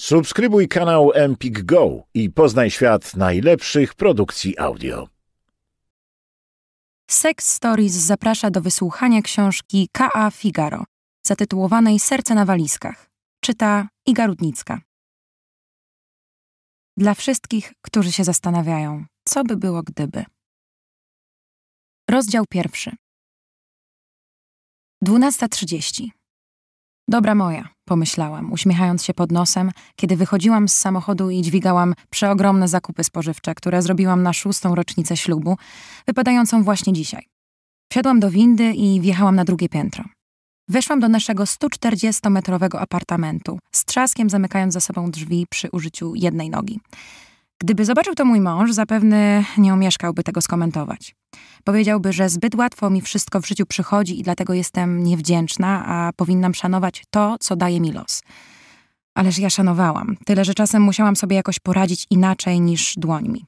Subskrybuj kanał Empik Go i poznaj świat najlepszych produkcji audio. Sex Stories zaprasza do wysłuchania książki K.A. Figaro, zatytułowanej Serce na walizkach. Czyta Iga Rudnicka. Dla wszystkich, którzy się zastanawiają, co by było gdyby. Rozdział pierwszy. 12.30. Dobra moja, pomyślałam, uśmiechając się pod nosem, kiedy wychodziłam z samochodu i dźwigałam przeogromne zakupy spożywcze, które zrobiłam na szóstą rocznicę ślubu, wypadającą właśnie dzisiaj. Wsiadłam do windy i wjechałam na drugie piętro. Weszłam do naszego 140-metrowego apartamentu, z trzaskiem zamykając za sobą drzwi przy użyciu jednej nogi. Gdyby zobaczył to mój mąż, zapewne nie omieszkałby tego skomentować. Powiedziałby, że zbyt łatwo mi wszystko w życiu przychodzi i dlatego jestem niewdzięczna, a powinnam szanować to, co daje mi los. Ależ ja szanowałam, tyle że czasem musiałam sobie jakoś poradzić inaczej niż dłońmi.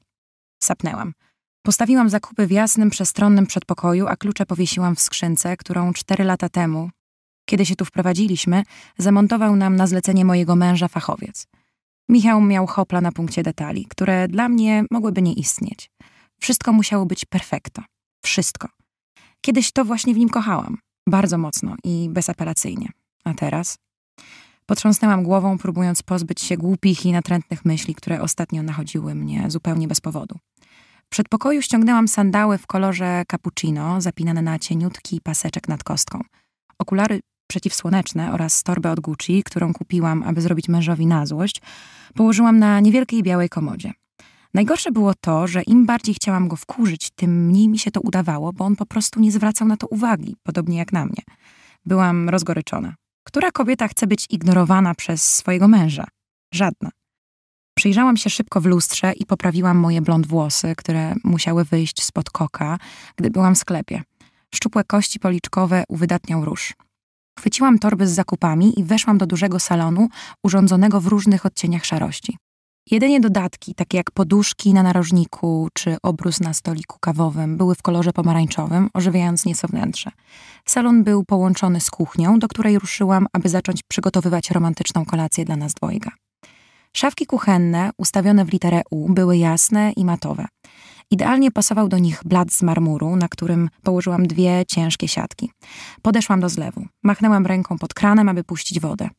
Sapnęłam. Postawiłam zakupy w jasnym, przestronnym przedpokoju, a klucze powiesiłam w skrzynce, którą cztery lata temu, kiedy się tu wprowadziliśmy, zamontował nam na zlecenie mojego męża fachowiec. Michał miał hopla na punkcie detali, które dla mnie mogłyby nie istnieć. Wszystko musiało być perfekto. Wszystko. Kiedyś to właśnie w nim kochałam. Bardzo mocno i bezapelacyjnie. A teraz? Potrząsnęłam głową, próbując pozbyć się głupich i natrętnych myśli, które ostatnio nachodziły mnie zupełnie bez powodu. W przedpokoju ściągnęłam sandały w kolorze cappuccino, zapinane na cieniutki paseczek nad kostką. Okulary przeciwsłoneczne oraz torbę od Gucci, którą kupiłam, aby zrobić mężowi na złość, położyłam na niewielkiej białej komodzie. Najgorsze było to, że im bardziej chciałam go wkurzyć, tym mniej mi się to udawało, bo on po prostu nie zwracał na to uwagi, podobnie jak na mnie. Byłam rozgoryczona. Która kobieta chce być ignorowana przez swojego męża? Żadna. Przyjrzałam się szybko w lustrze i poprawiłam moje blond włosy, które musiały wyjść spod koka, gdy byłam w sklepie. Szczupłe kości policzkowe uwydatniał róż. Chwyciłam torby z zakupami i weszłam do dużego salonu, urządzonego w różnych odcieniach szarości. Jedynie dodatki, takie jak poduszki na narożniku czy obrus na stoliku kawowym, były w kolorze pomarańczowym, ożywiając nieco wnętrze. Salon był połączony z kuchnią, do której ruszyłam, aby zacząć przygotowywać romantyczną kolację dla nas dwojga. Szafki kuchenne, ustawione w literę U, były jasne i matowe. Idealnie pasował do nich blat z marmuru, na którym położyłam dwie ciężkie siatki. Podeszłam do zlewu. Machnęłam ręką pod kranem, aby puścić wodę.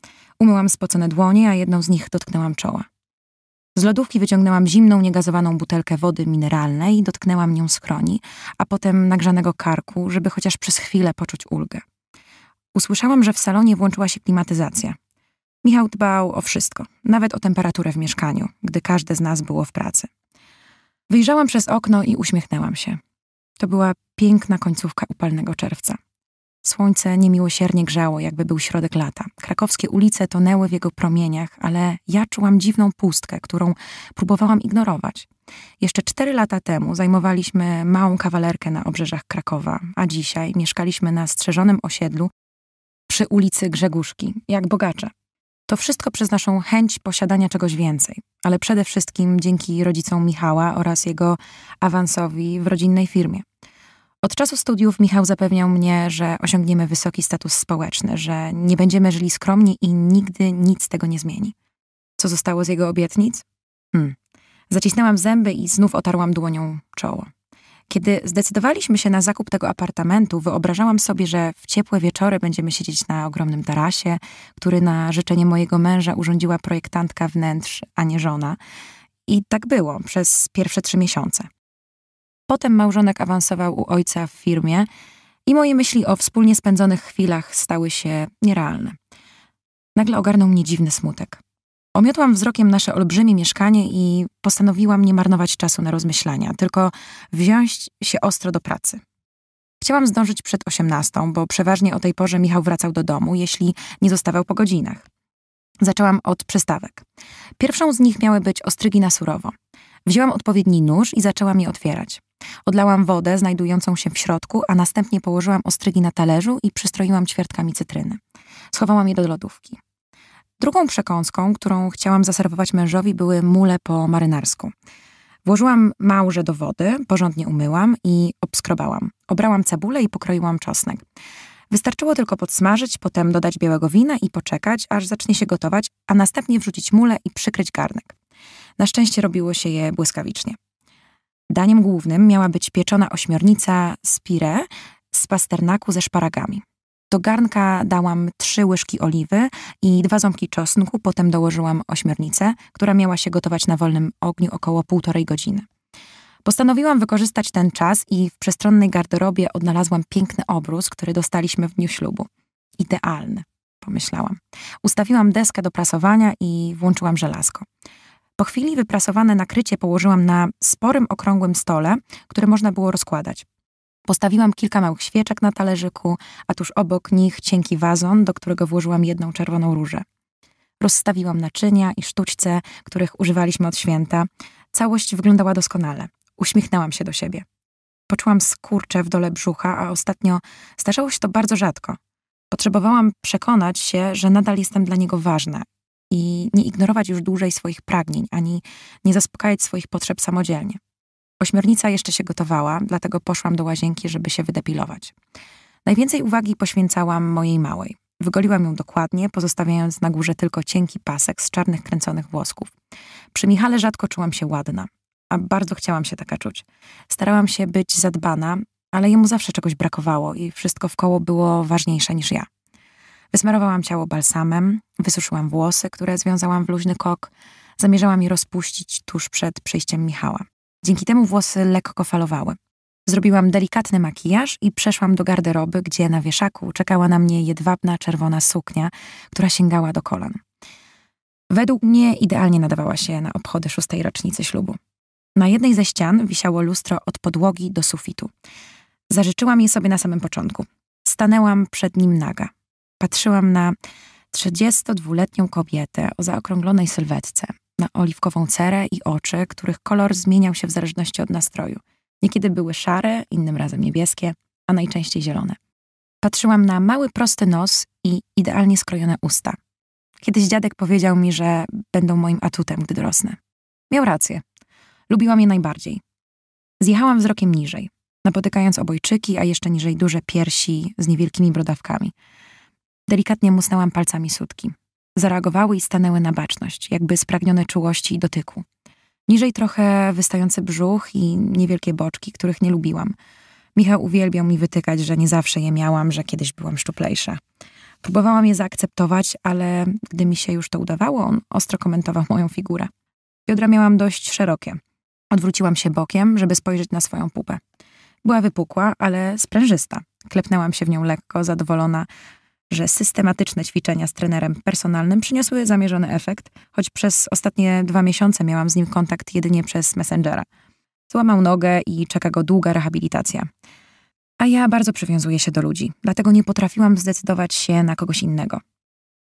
Umyłam spocone dłonie, a jedną z nich dotknęłam czoła. Z lodówki wyciągnęłam zimną, niegazowaną butelkę wody mineralnej i dotknęłam nią skroni, a potem nagrzanego karku, żeby chociaż przez chwilę poczuć ulgę. Usłyszałam, że w salonie włączyła się klimatyzacja. Michał dbał o wszystko, nawet o temperaturę w mieszkaniu, gdy każde z nas było w pracy. Wyjrzałam przez okno i uśmiechnęłam się. To była piękna końcówka upalnego czerwca. Słońce niemiłosiernie grzało, jakby był środek lata. Krakowskie ulice tonęły w jego promieniach, ale ja czułam dziwną pustkę, którą próbowałam ignorować. Jeszcze cztery lata temu zajmowaliśmy małą kawalerkę na obrzeżach Krakowa, a dzisiaj mieszkaliśmy na strzeżonym osiedlu przy ulicy Grzegórzki, jak bogacze. To wszystko przez naszą chęć posiadania czegoś więcej, ale przede wszystkim dzięki rodzicom Michała oraz jego awansowi w rodzinnej firmie. Od czasu studiów Michał zapewniał mnie, że osiągniemy wysoki status społeczny, że nie będziemy żyli skromnie i nigdy nic tego nie zmieni. Co zostało z jego obietnic? Hmm. Zacisnęłam zęby i znów otarłam dłonią czoło. Kiedy zdecydowaliśmy się na zakup tego apartamentu, wyobrażałam sobie, że w ciepłe wieczory będziemy siedzieć na ogromnym tarasie, który na życzenie mojego męża urządziła projektantka wnętrz, a nie żona. I tak było przez pierwsze trzy miesiące. Potem małżonek awansował u ojca w firmie i moje myśli o wspólnie spędzonych chwilach stały się nierealne. Nagle ogarnął mnie dziwny smutek. Omiotłam wzrokiem nasze olbrzymie mieszkanie i postanowiłam nie marnować czasu na rozmyślania, tylko wziąć się ostro do pracy. Chciałam zdążyć przed osiemnastą, bo przeważnie o tej porze Michał wracał do domu, jeśli nie zostawał po godzinach. Zaczęłam od przystawek. Pierwszą z nich miały być ostrygi na surowo. Wzięłam odpowiedni nóż i zaczęłam je otwierać. Odlałam wodę znajdującą się w środku, a następnie położyłam ostrygi na talerzu i przystroiłam ćwiartkami cytryny. Schowałam je do lodówki. Drugą przekąską, którą chciałam zaserwować mężowi, były mule po marynarsku. Włożyłam małże do wody, porządnie umyłam i obskrobałam. Obrałam cebulę i pokroiłam czosnek. Wystarczyło tylko podsmażyć, potem dodać białego wina i poczekać, aż zacznie się gotować, a następnie wrzucić mulę i przykryć garnek. Na szczęście robiło się je błyskawicznie. Daniem głównym miała być pieczona ośmiornica z pire z pasternaku ze szparagami. Do garnka dałam trzy łyżki oliwy i dwa ząbki czosnku, potem dołożyłam ośmiornicę, która miała się gotować na wolnym ogniu około półtorej godziny. Postanowiłam wykorzystać ten czas i w przestronnej garderobie odnalazłam piękny obrus, który dostaliśmy w dniu ślubu. Idealny, pomyślałam. Ustawiłam deskę do prasowania i włączyłam żelazko. Po chwili wyprasowane nakrycie położyłam na sporym, okrągłym stole, które można było rozkładać. Postawiłam kilka małych świeczek na talerzyku, a tuż obok nich cienki wazon, do którego włożyłam jedną czerwoną różę. Rozstawiłam naczynia i sztućce, których używaliśmy od święta. Całość wyglądała doskonale. Uśmiechnęłam się do siebie. Poczułam skurcze w dole brzucha, a ostatnio zdarzało się to bardzo rzadko. Potrzebowałam przekonać się, że nadal jestem dla niego ważna i nie ignorować już dłużej swoich pragnień, ani nie zaspokajać swoich potrzeb samodzielnie. Ośmiornica jeszcze się gotowała, dlatego poszłam do łazienki, żeby się wydepilować. Najwięcej uwagi poświęcałam mojej małej. Wygoliłam ją dokładnie, pozostawiając na górze tylko cienki pasek z czarnych kręconych włosków. Przy Michale rzadko czułam się ładna, a bardzo chciałam się taka czuć. Starałam się być zadbana, ale jemu zawsze czegoś brakowało i wszystko w koło było ważniejsze niż ja. Wysmarowałam ciało balsamem, wysuszyłam włosy, które związałam w luźny kok, zamierzałam je rozpuścić tuż przed przyjściem Michała. Dzięki temu włosy lekko falowały. Zrobiłam delikatny makijaż i przeszłam do garderoby, gdzie na wieszaku czekała na mnie jedwabna czerwona suknia, która sięgała do kolan. Według mnie idealnie nadawała się na obchody szóstej rocznicy ślubu. Na jednej ze ścian wisiało lustro od podłogi do sufitu. Zażyczyłam je sobie na samym początku. Stanęłam przed nim naga. Patrzyłam na 32-letnią kobietę o zaokrąglonej sylwetce, na oliwkową cerę i oczy, których kolor zmieniał się w zależności od nastroju. Niekiedy były szare, innym razem niebieskie, a najczęściej zielone. Patrzyłam na mały, prosty nos i idealnie skrojone usta. Kiedyś dziadek powiedział mi, że będą moim atutem, gdy dorosnę. Miał rację. Lubiłam je najbardziej. Zjechałam wzrokiem niżej, napotykając obojczyki, a jeszcze niżej duże piersi z niewielkimi brodawkami. Delikatnie musnęłam palcami sutki. Zareagowały i stanęły na baczność, jakby spragnione czułości i dotyku. Niżej trochę wystający brzuch i niewielkie boczki, których nie lubiłam. Michał uwielbiał mi wytykać, że nie zawsze je miałam, że kiedyś byłam szczuplejsza. Próbowałam je zaakceptować, ale gdy mi się już to udawało, on ostro komentował moją figurę. Biodra miałam dość szerokie. Odwróciłam się bokiem, żeby spojrzeć na swoją pupę. Była wypukła, ale sprężysta. Klepnęłam się w nią lekko, zadowolona, że systematyczne ćwiczenia z trenerem personalnym przyniosły zamierzony efekt, choć przez ostatnie dwa miesiące miałam z nim kontakt jedynie przez Messengera. Złamał nogę i czeka go długa rehabilitacja. A ja bardzo przywiązuję się do ludzi, dlatego nie potrafiłam zdecydować się na kogoś innego.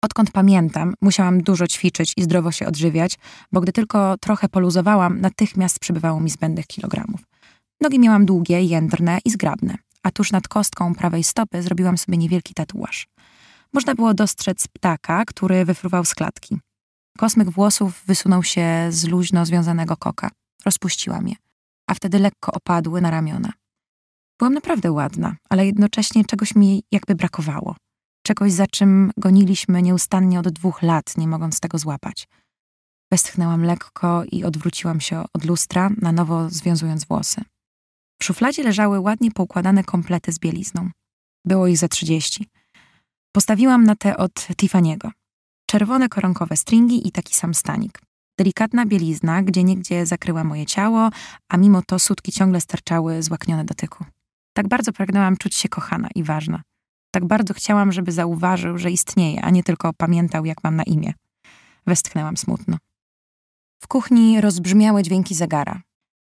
Odkąd pamiętam, musiałam dużo ćwiczyć i zdrowo się odżywiać, bo gdy tylko trochę poluzowałam, natychmiast przybywało mi zbędnych kilogramów. Nogi miałam długie, jędrne i zgrabne, a tuż nad kostką prawej stopy zrobiłam sobie niewielki tatuaż. Można było dostrzec ptaka, który wyfruwał z klatki. Kosmyk włosów wysunął się z luźno związanego koka. Rozpuściłam je, a wtedy lekko opadły na ramiona. Byłam naprawdę ładna, ale jednocześnie czegoś mi jakby brakowało. Czegoś, za czym goniliśmy nieustannie od dwóch lat, nie mogąc tego złapać. Westchnęłam lekko i odwróciłam się od lustra, na nowo związując włosy. W szufladzie leżały ładnie poukładane komplety z bielizną. Było ich ze trzydzieści. Postawiłam na te od Tiffany'ego. Czerwone koronkowe stringi i taki sam stanik. Delikatna bielizna, gdzie niegdzie zakryła moje ciało, a mimo to sutki ciągle starczały złaknione dotyku. Tak bardzo pragnęłam czuć się kochana i ważna. Tak bardzo chciałam, żeby zauważył, że istnieje, a nie tylko pamiętał, jak mam na imię. Westchnęłam smutno. W kuchni rozbrzmiały dźwięki zegara.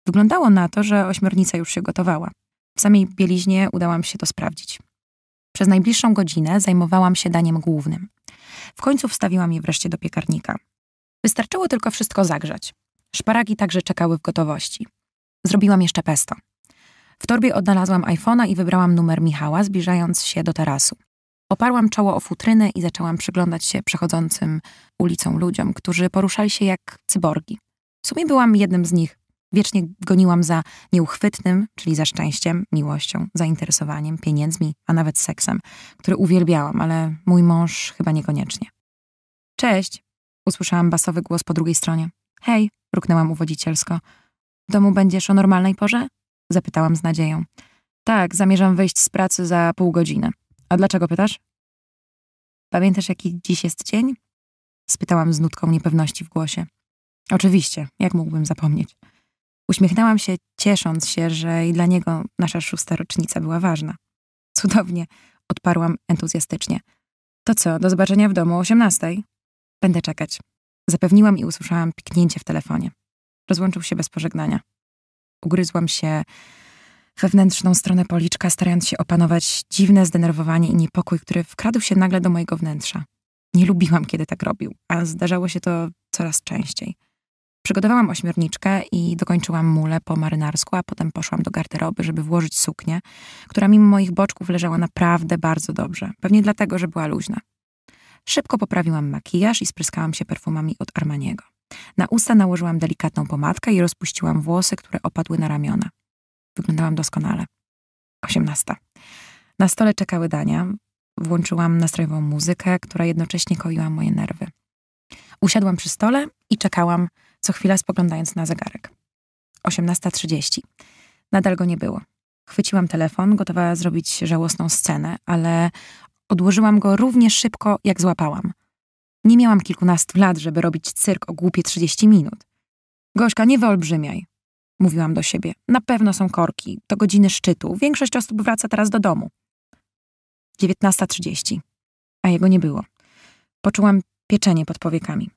Wyglądało na to, że ośmiornica już się gotowała. W samej bieliźnie udałam się to sprawdzić. Przez najbliższą godzinę zajmowałam się daniem głównym. W końcu wstawiłam je wreszcie do piekarnika. Wystarczyło tylko wszystko zagrzać. Szparagi także czekały w gotowości. Zrobiłam jeszcze pesto. W torbie odnalazłam iPhone'a i wybrałam numer Michała, zbliżając się do tarasu. Oparłam czoło o futrynę i zaczęłam przyglądać się przechodzącym ulicą ludziom, którzy poruszali się jak cyborgi. W sumie byłam jednym z nich. Wiecznie goniłam za nieuchwytnym, czyli za szczęściem, miłością, zainteresowaniem, pieniędzmi, a nawet seksem, który uwielbiałam, ale mój mąż chyba niekoniecznie. Cześć, usłyszałam basowy głos po drugiej stronie. Hej, ruknęłam uwodzicielsko. W domu będziesz o normalnej porze? Zapytałam z nadzieją. Tak, zamierzam wyjść z pracy za pół godziny. A dlaczego pytasz? Pamiętasz, jaki dziś jest dzień? Spytałam z nutką niepewności w głosie. Oczywiście, jak mógłbym zapomnieć. Uśmiechnęłam się, ciesząc się, że i dla niego nasza szósta rocznica była ważna. Cudownie, odparłam entuzjastycznie. To co, do zobaczenia w domu o osiemnastej? Będę czekać. Zapewniłam i usłyszałam piknięcie w telefonie. Rozłączył się bez pożegnania. Ugryzłam się wewnętrzną stronę policzka, starając się opanować dziwne zdenerwowanie i niepokój, który wkradł się nagle do mojego wnętrza. Nie lubiłam, kiedy tak robił, a zdarzało się to coraz częściej. Przygotowałam ośmiorniczkę i dokończyłam mulę po marynarsku, a potem poszłam do garderoby, żeby włożyć suknię, która mimo moich boczków leżała naprawdę bardzo dobrze. Pewnie dlatego, że była luźna. Szybko poprawiłam makijaż i spryskałam się perfumami od Armaniego. Na usta nałożyłam delikatną pomadkę i rozpuściłam włosy, które opadły na ramiona. Wyglądałam doskonale. Osiemnasta. Na stole czekały dania. Włączyłam nastrojową muzykę, która jednocześnie koiła moje nerwy. Usiadłam przy stole i czekałam, co chwila spoglądając na zegarek. 18.30. Nadal go nie było. Chwyciłam telefon, gotowa zrobić żałosną scenę, ale odłożyłam go równie szybko, jak złapałam. Nie miałam kilkunastu lat, żeby robić cyrk o głupie 30 minut. Gośka, nie wyolbrzymiaj, mówiłam do siebie. Na pewno są korki, to godziny szczytu. Większość osób wraca teraz do domu. 19.30, a jego nie było. Poczułam pieczenie pod powiekami.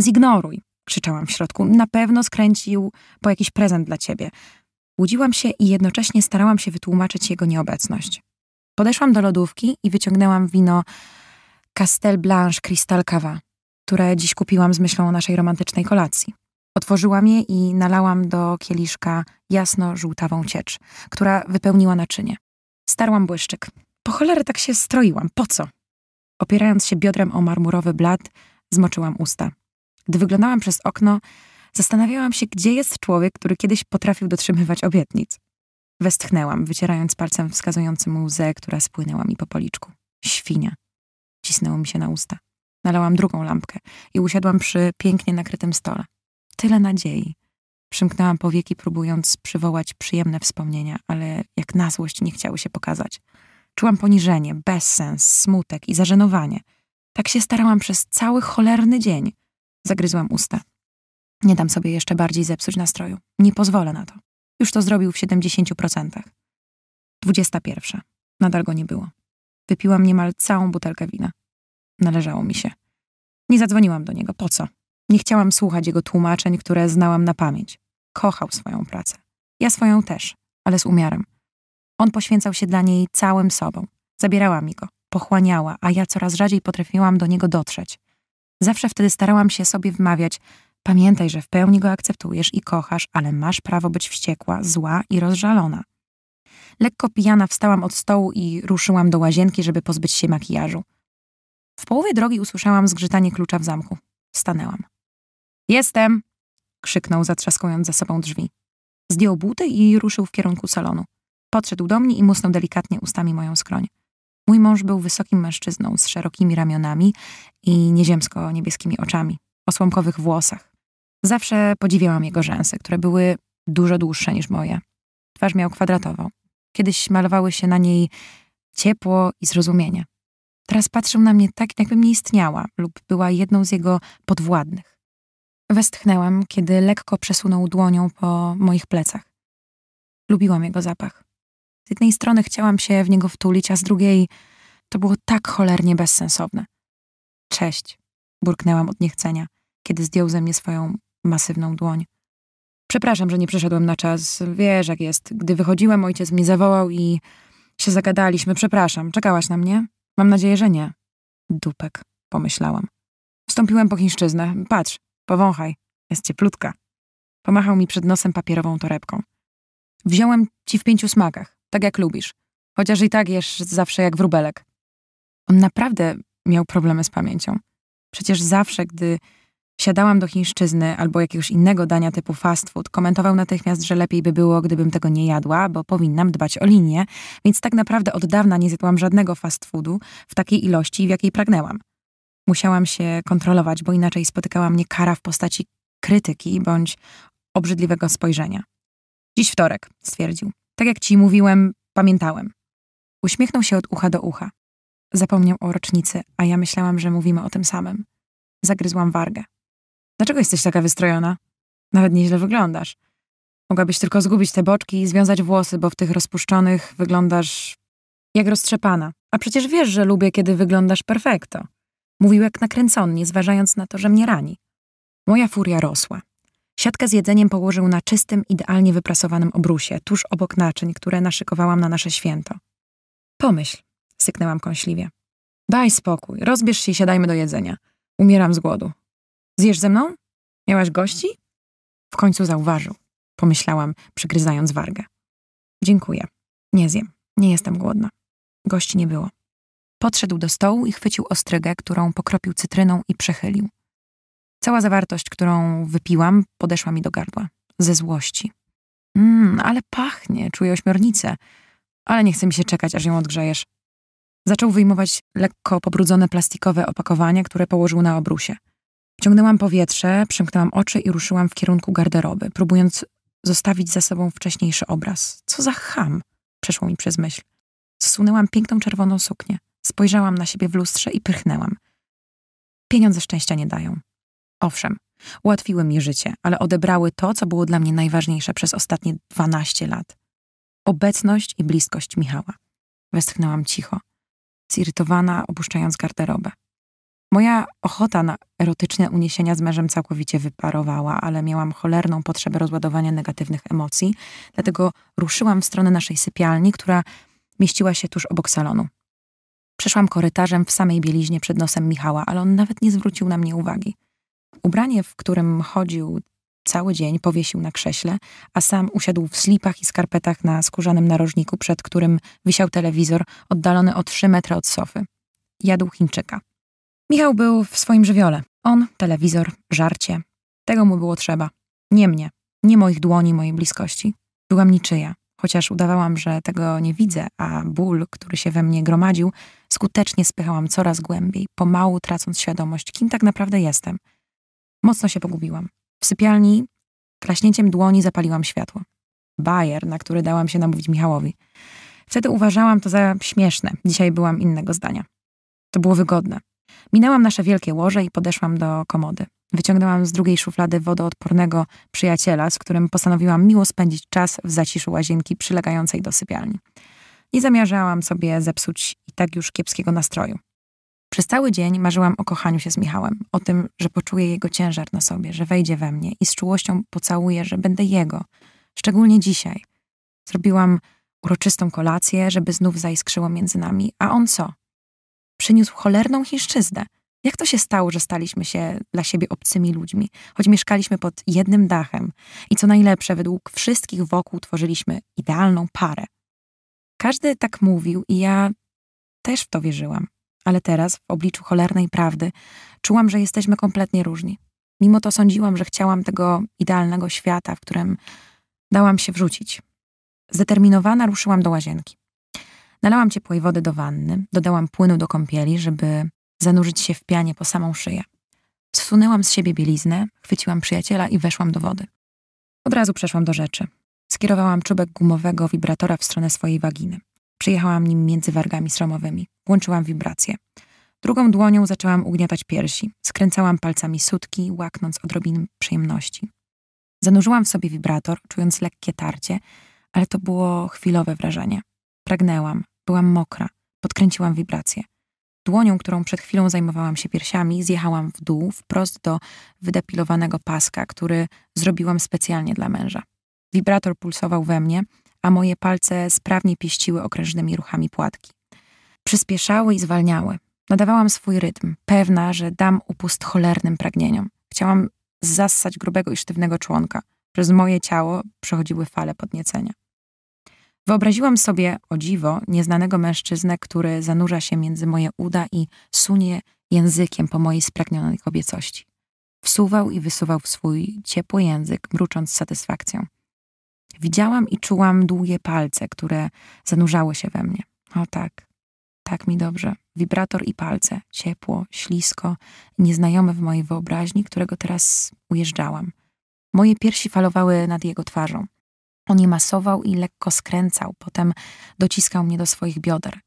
Zignoruj, krzyczałam w środku. Na pewno skręcił po jakiś prezent dla ciebie. Łudziłam się i jednocześnie starałam się wytłumaczyć jego nieobecność. Podeszłam do lodówki i wyciągnęłam wino Castel Blanche Crystal Cava, które dziś kupiłam z myślą o naszej romantycznej kolacji. Otworzyłam je i nalałam do kieliszka jasno-żółtawą ciecz, która wypełniła naczynie. Starłam błyszczyk. Po cholerę tak się stroiłam. Po co? Opierając się biodrem o marmurowy blat, zmoczyłam usta. Gdy wyglądałam przez okno, zastanawiałam się, gdzie jest człowiek, który kiedyś potrafił dotrzymywać obietnic. Westchnęłam, wycierając palcem wskazującym łzę, która spłynęła mi po policzku. Świnia. Cisnęło mi się na usta. Nalałam drugą lampkę i usiadłam przy pięknie nakrytym stole. Tyle nadziei. Przymknęłam powieki, próbując przywołać przyjemne wspomnienia, ale jak na złość nie chciały się pokazać. Czułam poniżenie, bezsens, smutek i zażenowanie. Tak się starałam przez cały cholerny dzień. Zagryzłam usta. Nie dam sobie jeszcze bardziej zepsuć nastroju. Nie pozwolę na to. Już to zrobił w 70%. 21. Nadal go nie było. Wypiłam niemal całą butelkę wina. Należało mi się. Nie zadzwoniłam do niego. Po co? Nie chciałam słuchać jego tłumaczeń, które znałam na pamięć. Kochał swoją pracę. Ja swoją też, ale z umiarem. On poświęcał się dla niej całym sobą. Zabierała mi go, pochłaniała, a ja coraz rzadziej potrafiłam do niego dotrzeć. Zawsze wtedy starałam się sobie wmawiać: pamiętaj, że w pełni go akceptujesz i kochasz, ale masz prawo być wściekła, zła i rozżalona. Lekko pijana wstałam od stołu i ruszyłam do łazienki, żeby pozbyć się makijażu. W połowie drogi usłyszałam zgrzytanie klucza w zamku. Stanęłam. Jestem! krzyknął, zatrzaskując za sobą drzwi. Zdjął buty i ruszył w kierunku salonu. Podszedł do mnie i musnął delikatnie ustami moją skroń. Mój mąż był wysokim mężczyzną z szerokimi ramionami i nieziemsko niebieskimi oczami, o słomkowych włosach. Zawsze podziwiałam jego rzęsy, które były dużo dłuższe niż moje. Twarz miał kwadratową. Kiedyś malowały się na niej ciepło i zrozumienie. Teraz patrzył na mnie tak, jakbym nie istniała lub była jedną z jego podwładnych. Westchnęłam, kiedy lekko przesunął dłonią po moich plecach. Lubiłam jego zapach. Z jednej strony chciałam się w niego wtulić, a z drugiej to było tak cholernie bezsensowne. Cześć, burknęłam od niechcenia, kiedy zdjął ze mnie swoją masywną dłoń. Przepraszam, że nie przyszedłem na czas. Wiesz, jak jest. Gdy wychodziłem, ojciec mnie zawołał i się zagadaliśmy. Przepraszam, czekałaś na mnie? Mam nadzieję, że nie. Dupek, pomyślałam. Wstąpiłem po chińszczyznę. Patrz, powąchaj. Jest cieplutka. Pomachał mi przed nosem papierową torebką. Wziąłem ci w pięciu smakach, tak jak lubisz. Chociaż i tak jesz zawsze jak wróbelek. On naprawdę miał problemy z pamięcią. Przecież zawsze, gdy Siadałam do chińszczyzny albo jakiegoś innego dania typu fast food, komentował natychmiast, że lepiej by było, gdybym tego nie jadła, bo powinnam dbać o linię, więc tak naprawdę od dawna nie zjadłam żadnego fast foodu w takiej ilości, w jakiej pragnęłam. Musiałam się kontrolować, bo inaczej spotykała mnie kara w postaci krytyki bądź obrzydliwego spojrzenia. Dziś wtorek, stwierdził. Tak jak ci mówiłem, pamiętałem. Uśmiechnął się od ucha do ucha. Zapomniał o rocznicy, a ja myślałam, że mówimy o tym samym. Zagryzłam wargę. Dlaczego jesteś taka wystrojona? Nawet nieźle wyglądasz. Mogłabyś tylko zgubić te boczki i związać włosy, bo w tych rozpuszczonych wyglądasz jak roztrzepana. A przecież wiesz, że lubię, kiedy wyglądasz perfekto. Mówił jak nakręcony, zważając na to, że mnie rani. Moja furia rosła. Siatkę z jedzeniem położył na czystym, idealnie wyprasowanym obrusie, tuż obok naczyń, które naszykowałam na nasze święto. Pomyśl, syknęłam kąśliwie. Daj spokój, rozbierz się i siadajmy do jedzenia. Umieram z głodu. Zjesz ze mną? Miałaś gości? W końcu zauważył. Pomyślałam, przygryzając wargę. Dziękuję. Nie zjem. Nie jestem głodna. Gości nie było. Podszedł do stołu i chwycił ostrygę, którą pokropił cytryną i przechylił. Cała zawartość, którą wypiłam, podeszła mi do gardła. Ze złości. Mmm, ale pachnie, czuję ośmiornicę. Ale nie chce mi się czekać, aż ją odgrzejesz. Zaczął wyjmować lekko pobrudzone plastikowe opakowanie, które położył na obrusie. Wciągnęłam powietrze, przymknęłam oczy i ruszyłam w kierunku garderoby, próbując zostawić za sobą wcześniejszy obraz. Co za ham! Przeszło mi przez myśl. Zsunęłam piękną czerwoną suknię. Spojrzałam na siebie w lustrze i prychnęłam. Pieniądze szczęścia nie dają. Owszem, ułatwiły mi życie, ale odebrały to, co było dla mnie najważniejsze przez ostatnie dwanaście lat. Obecność i bliskość Michała. Westchnęłam cicho, zirytowana, opuszczając garderobę. Moja ochota na erotyczne uniesienia z mężem całkowicie wyparowała, ale miałam cholerną potrzebę rozładowania negatywnych emocji, dlatego ruszyłam w stronę naszej sypialni, która mieściła się tuż obok salonu. Przeszłam korytarzem w samej bieliźnie przed nosem Michała, ale on nawet nie zwrócił na mnie uwagi. Ubranie, w którym chodził cały dzień, powiesił na krześle, a sam usiadł w slipach i skarpetach na skórzanym narożniku, przed którym wisiał telewizor oddalony o trzy metry od sofy. Jadł Chińczyka. Michał był w swoim żywiole. On, telewizor, żarcie. Tego mu było trzeba. Nie mnie, nie moich dłoni, mojej bliskości. Byłam niczyja, chociaż udawałam, że tego nie widzę, a ból, który się we mnie gromadził, skutecznie spychałam coraz głębiej, pomału tracąc świadomość, kim tak naprawdę jestem. Mocno się pogubiłam. W sypialni klaśnięciem dłoni zapaliłam światło. Bajer, na który dałam się namówić Michałowi. Wtedy uważałam to za śmieszne. Dzisiaj byłam innego zdania. To było wygodne. Minęłam nasze wielkie łoże i podeszłam do komody. Wyciągnęłam z drugiej szuflady wodoodpornego przyjaciela, z którym postanowiłam miło spędzić czas w zaciszu łazienki przylegającej do sypialni. Nie zamierzałam sobie zepsuć i tak już kiepskiego nastroju. Przez cały dzień marzyłam o kochaniu się z Michałem, o tym, że poczuję jego ciężar na sobie, że wejdzie we mnie i z czułością pocałuję, że będę jego, szczególnie dzisiaj. Zrobiłam uroczystą kolację, żeby znów zaiskrzyło między nami, a on co? Przyniósł cholerną chińszczyznę. Jak to się stało, że staliśmy się dla siebie obcymi ludźmi, choć mieszkaliśmy pod jednym dachem i co najlepsze, według wszystkich wokół tworzyliśmy idealną parę? Każdy tak mówił i ja też w to wierzyłam. Ale teraz, w obliczu cholernej prawdy, czułam, że jesteśmy kompletnie różni. Mimo to sądziłam, że chciałam tego idealnego świata, w którym dałam się wrzucić. Zdeterminowana ruszyłam do łazienki. Nalałam ciepłej wody do wanny, dodałam płynu do kąpieli, żeby zanurzyć się w pianie po samą szyję. Zsunęłam z siebie bieliznę, chwyciłam przyjaciela i weszłam do wody. Od razu przeszłam do rzeczy. Skierowałam czubek gumowego wibratora w stronę swojej waginy. Przyjechałam nim między wargami sromowymi. Włączyłam wibrację. Drugą dłonią zaczęłam ugniatać piersi. Skręcałam palcami sutki, łaknąc odrobin przyjemności. Zanurzyłam w sobie wibrator, czując lekkie tarcie, ale to było chwilowe wrażenie. Pragnęłam, byłam mokra, podkręciłam wibrację. Dłonią, którą przed chwilą zajmowałam się piersiami, zjechałam w dół, wprost do wydepilowanego paska, który zrobiłam specjalnie dla męża. Wibrator pulsował we mnie, a moje palce sprawnie pieściły okrężnymi ruchami płatki. Przyspieszały i zwalniały. Nadawałam swój rytm, pewna, że dam upust cholernym pragnieniom. Chciałam zassać grubego i sztywnego członka. Przez moje ciało przechodziły fale podniecenia. Wyobraziłam sobie, o dziwo, nieznanego mężczyznę, który zanurza się między moje uda i sunie językiem po mojej spragnionej kobiecości. Wsuwał i wysuwał w swój ciepły język, mrucząc z satysfakcją. Widziałam i czułam długie palce, które zanurzały się we mnie. O tak, tak mi dobrze. Wibrator i palce, ciepło, ślisko, nieznajome w mojej wyobraźni, którego teraz ujeżdżałam. Moje piersi falowały nad jego twarzą. On je masował i lekko skręcał, potem dociskał mnie do swoich bioder.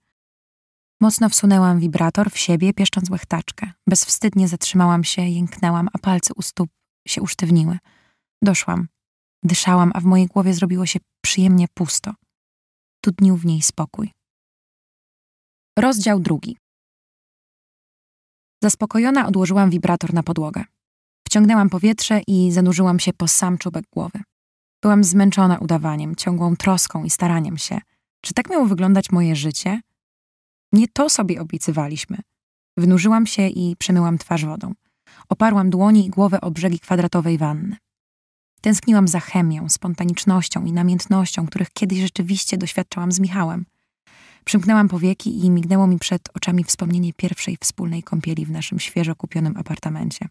Mocno wsunęłam wibrator w siebie, pieszcząc łechtaczkę. Bezwstydnie zatrzymałam się, jęknęłam, a palce u stóp się usztywniły. Doszłam. Dyszałam, a w mojej głowie zrobiło się przyjemnie pusto. Dudnił w niej spokój. Rozdział drugi. Zaspokojona odłożyłam wibrator na podłogę. Wciągnęłam powietrze i zanurzyłam się po sam czubek głowy. Byłam zmęczona udawaniem, ciągłą troską i staraniem się. Czy tak miało wyglądać moje życie? Nie to sobie obiecywaliśmy. Wynurzyłam się i przemyłam twarz wodą. Oparłam dłoni i głowę o brzegi kwadratowej wanny. Tęskniłam za chemią, spontanicznością i namiętnością, których kiedyś rzeczywiście doświadczałam z Michałem. Przymknęłam powieki i mignęło mi przed oczami wspomnienie pierwszej wspólnej kąpieli w naszym świeżo kupionym apartamencie.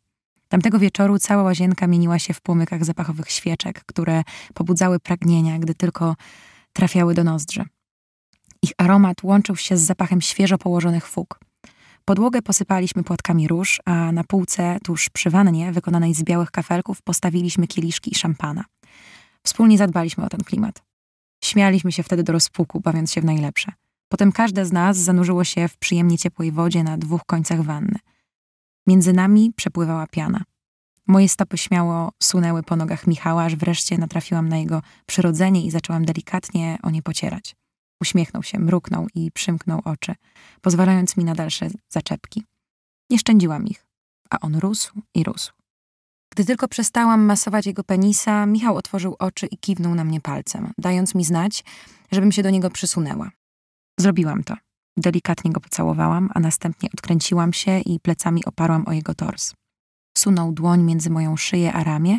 Tamtego wieczoru cała łazienka mieniła się w płomykach zapachowych świeczek, które pobudzały pragnienia, gdy tylko trafiały do nozdrzy. Ich aromat łączył się z zapachem świeżo położonych fug. Podłogę posypaliśmy płatkami róż, a na półce tuż przy wannie, wykonanej z białych kafelków, postawiliśmy kieliszki i szampana. Wspólnie zadbaliśmy o ten klimat. Śmialiśmy się wtedy do rozpuku, bawiąc się w najlepsze. Potem każde z nas zanurzyło się w przyjemnie ciepłej wodzie na dwóch końcach wanny. Między nami przepływała piana. Moje stopy śmiało sunęły po nogach Michała, aż wreszcie natrafiłam na jego przyrodzenie i zaczęłam delikatnie o nie pocierać. Uśmiechnął się, mruknął i przymknął oczy, pozwalając mi na dalsze zaczepki. Nie szczędziłam ich, a on rósł i rósł. Gdy tylko przestałam masować jego penisa, Michał otworzył oczy i kiwnął na mnie palcem, dając mi znać, żebym się do niego przysunęła. Zrobiłam to. Delikatnie go pocałowałam, a następnie odkręciłam się i plecami oparłam o jego tors. Sunął dłoń między moją szyję a ramię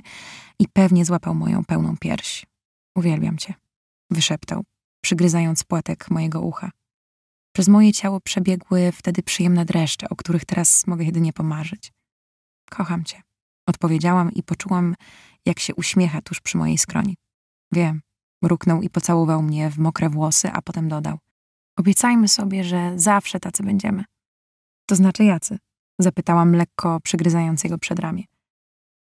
i pewnie złapał moją pełną pierś. Uwielbiam cię, wyszeptał, przygryzając płatek mojego ucha. Przez moje ciało przebiegły wtedy przyjemne dreszcze, o których teraz mogę jedynie pomarzyć. Kocham cię, odpowiedziałam i poczułam, jak się uśmiecha tuż przy mojej skroni. Wiem, mruknął i pocałował mnie w mokre włosy, a potem dodał. Obiecajmy sobie, że zawsze tacy będziemy. To znaczy jacy? Zapytałam lekko, przygryzając jego przedramię.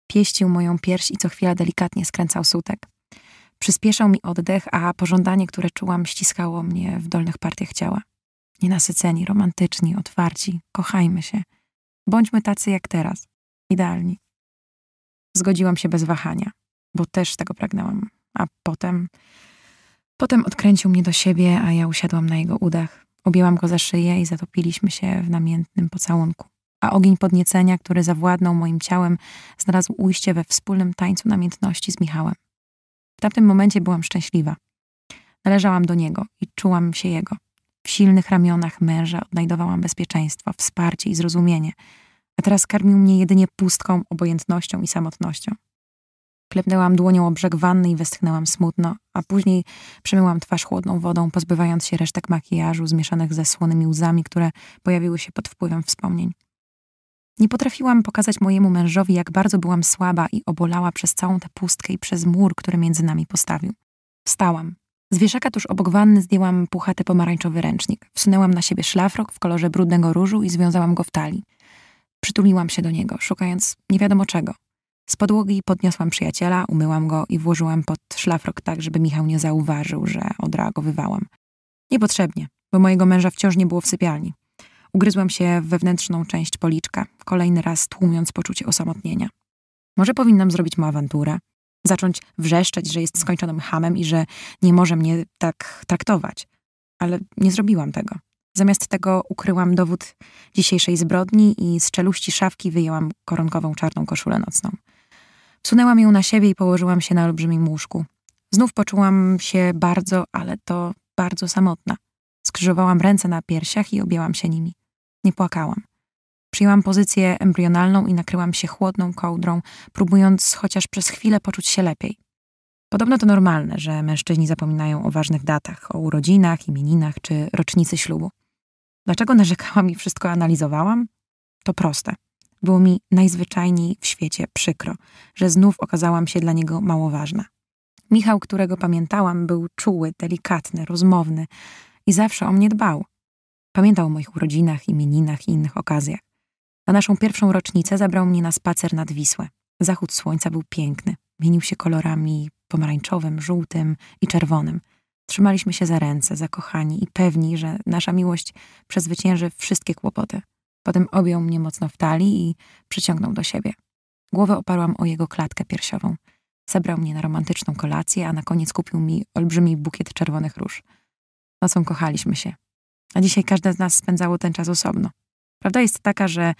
Pieścił moją pierś i co chwila delikatnie skręcał sutek. Przyspieszał mi oddech, a pożądanie, które czułam, ściskało mnie w dolnych partiach ciała. Nienasyceni, romantyczni, otwarci, kochajmy się. Bądźmy tacy jak teraz. Idealni. Zgodziłam się bez wahania, bo też tego pragnęłam. A potem Potem odkręcił mnie do siebie, a ja usiadłam na jego udach. Objęłam go za szyję i zatopiliśmy się w namiętnym pocałunku. A ogień podniecenia, który zawładnął moim ciałem, znalazł ujście we wspólnym tańcu namiętności z Michałem. W tamtym momencie byłam szczęśliwa. Należałam do niego i czułam się jego. W silnych ramionach męża odnajdowałam bezpieczeństwo, wsparcie i zrozumienie, a teraz karmił mnie jedynie pustką, obojętnością i samotnością. Klepnęłam dłonią o brzeg wanny i westchnęłam smutno, a później przemyłam twarz chłodną wodą, pozbywając się resztek makijażu zmieszanych ze słonymi łzami, które pojawiły się pod wpływem wspomnień. Nie potrafiłam pokazać mojemu mężowi, jak bardzo byłam słaba i obolała przez całą tę pustkę i przez mur, który między nami postawił. Wstałam. Z wieszaka tuż obok wanny zdjęłam puchaty pomarańczowy ręcznik. Wsunęłam na siebie szlafrok w kolorze brudnego różu i związałam go w talii. Przytuliłam się do niego, szukając nie wiadomo czego. Z podłogi podniosłam przyjaciela, umyłam go i włożyłam pod szlafrok tak, żeby Michał nie zauważył, że odreagowywałam. Niepotrzebnie, bo mojego męża wciąż nie było w sypialni. Ugryzłam się w wewnętrzną część policzka, kolejny raz tłumiąc poczucie osamotnienia. Może powinnam zrobić mu awanturę, zacząć wrzeszczeć, że jest skończonym hamem i że nie może mnie tak traktować. Ale nie zrobiłam tego. Zamiast tego ukryłam dowód dzisiejszej zbrodni i z czeluści szafki wyjęłam koronkową czarną koszulę nocną. Wsunęłam ją na siebie i położyłam się na olbrzymim łóżku. Znów poczułam się bardzo, ale to bardzo samotna. Skrzyżowałam ręce na piersiach i objęłam się nimi. Nie płakałam. Przyjęłam pozycję embrionalną i nakryłam się chłodną kołdrą, próbując chociaż przez chwilę poczuć się lepiej. Podobno to normalne, że mężczyźni zapominają o ważnych datach, o urodzinach, imieninach czy rocznicy ślubu. Dlaczego narzekałam i wszystko analizowałam? To proste. Było mi najzwyczajniej w świecie przykro, że znów okazałam się dla niego mało ważna. Michał, którego pamiętałam, był czuły, delikatny, rozmowny i zawsze o mnie dbał. Pamiętał o moich urodzinach, imieninach i innych okazjach. Na naszą pierwszą rocznicę zabrał mnie na spacer nad Wisłę. Zachód słońca był piękny. Mienił się kolorami pomarańczowym, żółtym i czerwonym. Trzymaliśmy się za ręce, zakochani i pewni, że nasza miłość przezwycięży wszystkie kłopoty. Potem objął mnie mocno w talii i przyciągnął do siebie. Głowę oparłam o jego klatkę piersiową. Zabrał mnie na romantyczną kolację, a na koniec kupił mi olbrzymi bukiet czerwonych róż. Nocą kochaliśmy się. A dzisiaj każde z nas spędzało ten czas osobno. Prawda jest taka, że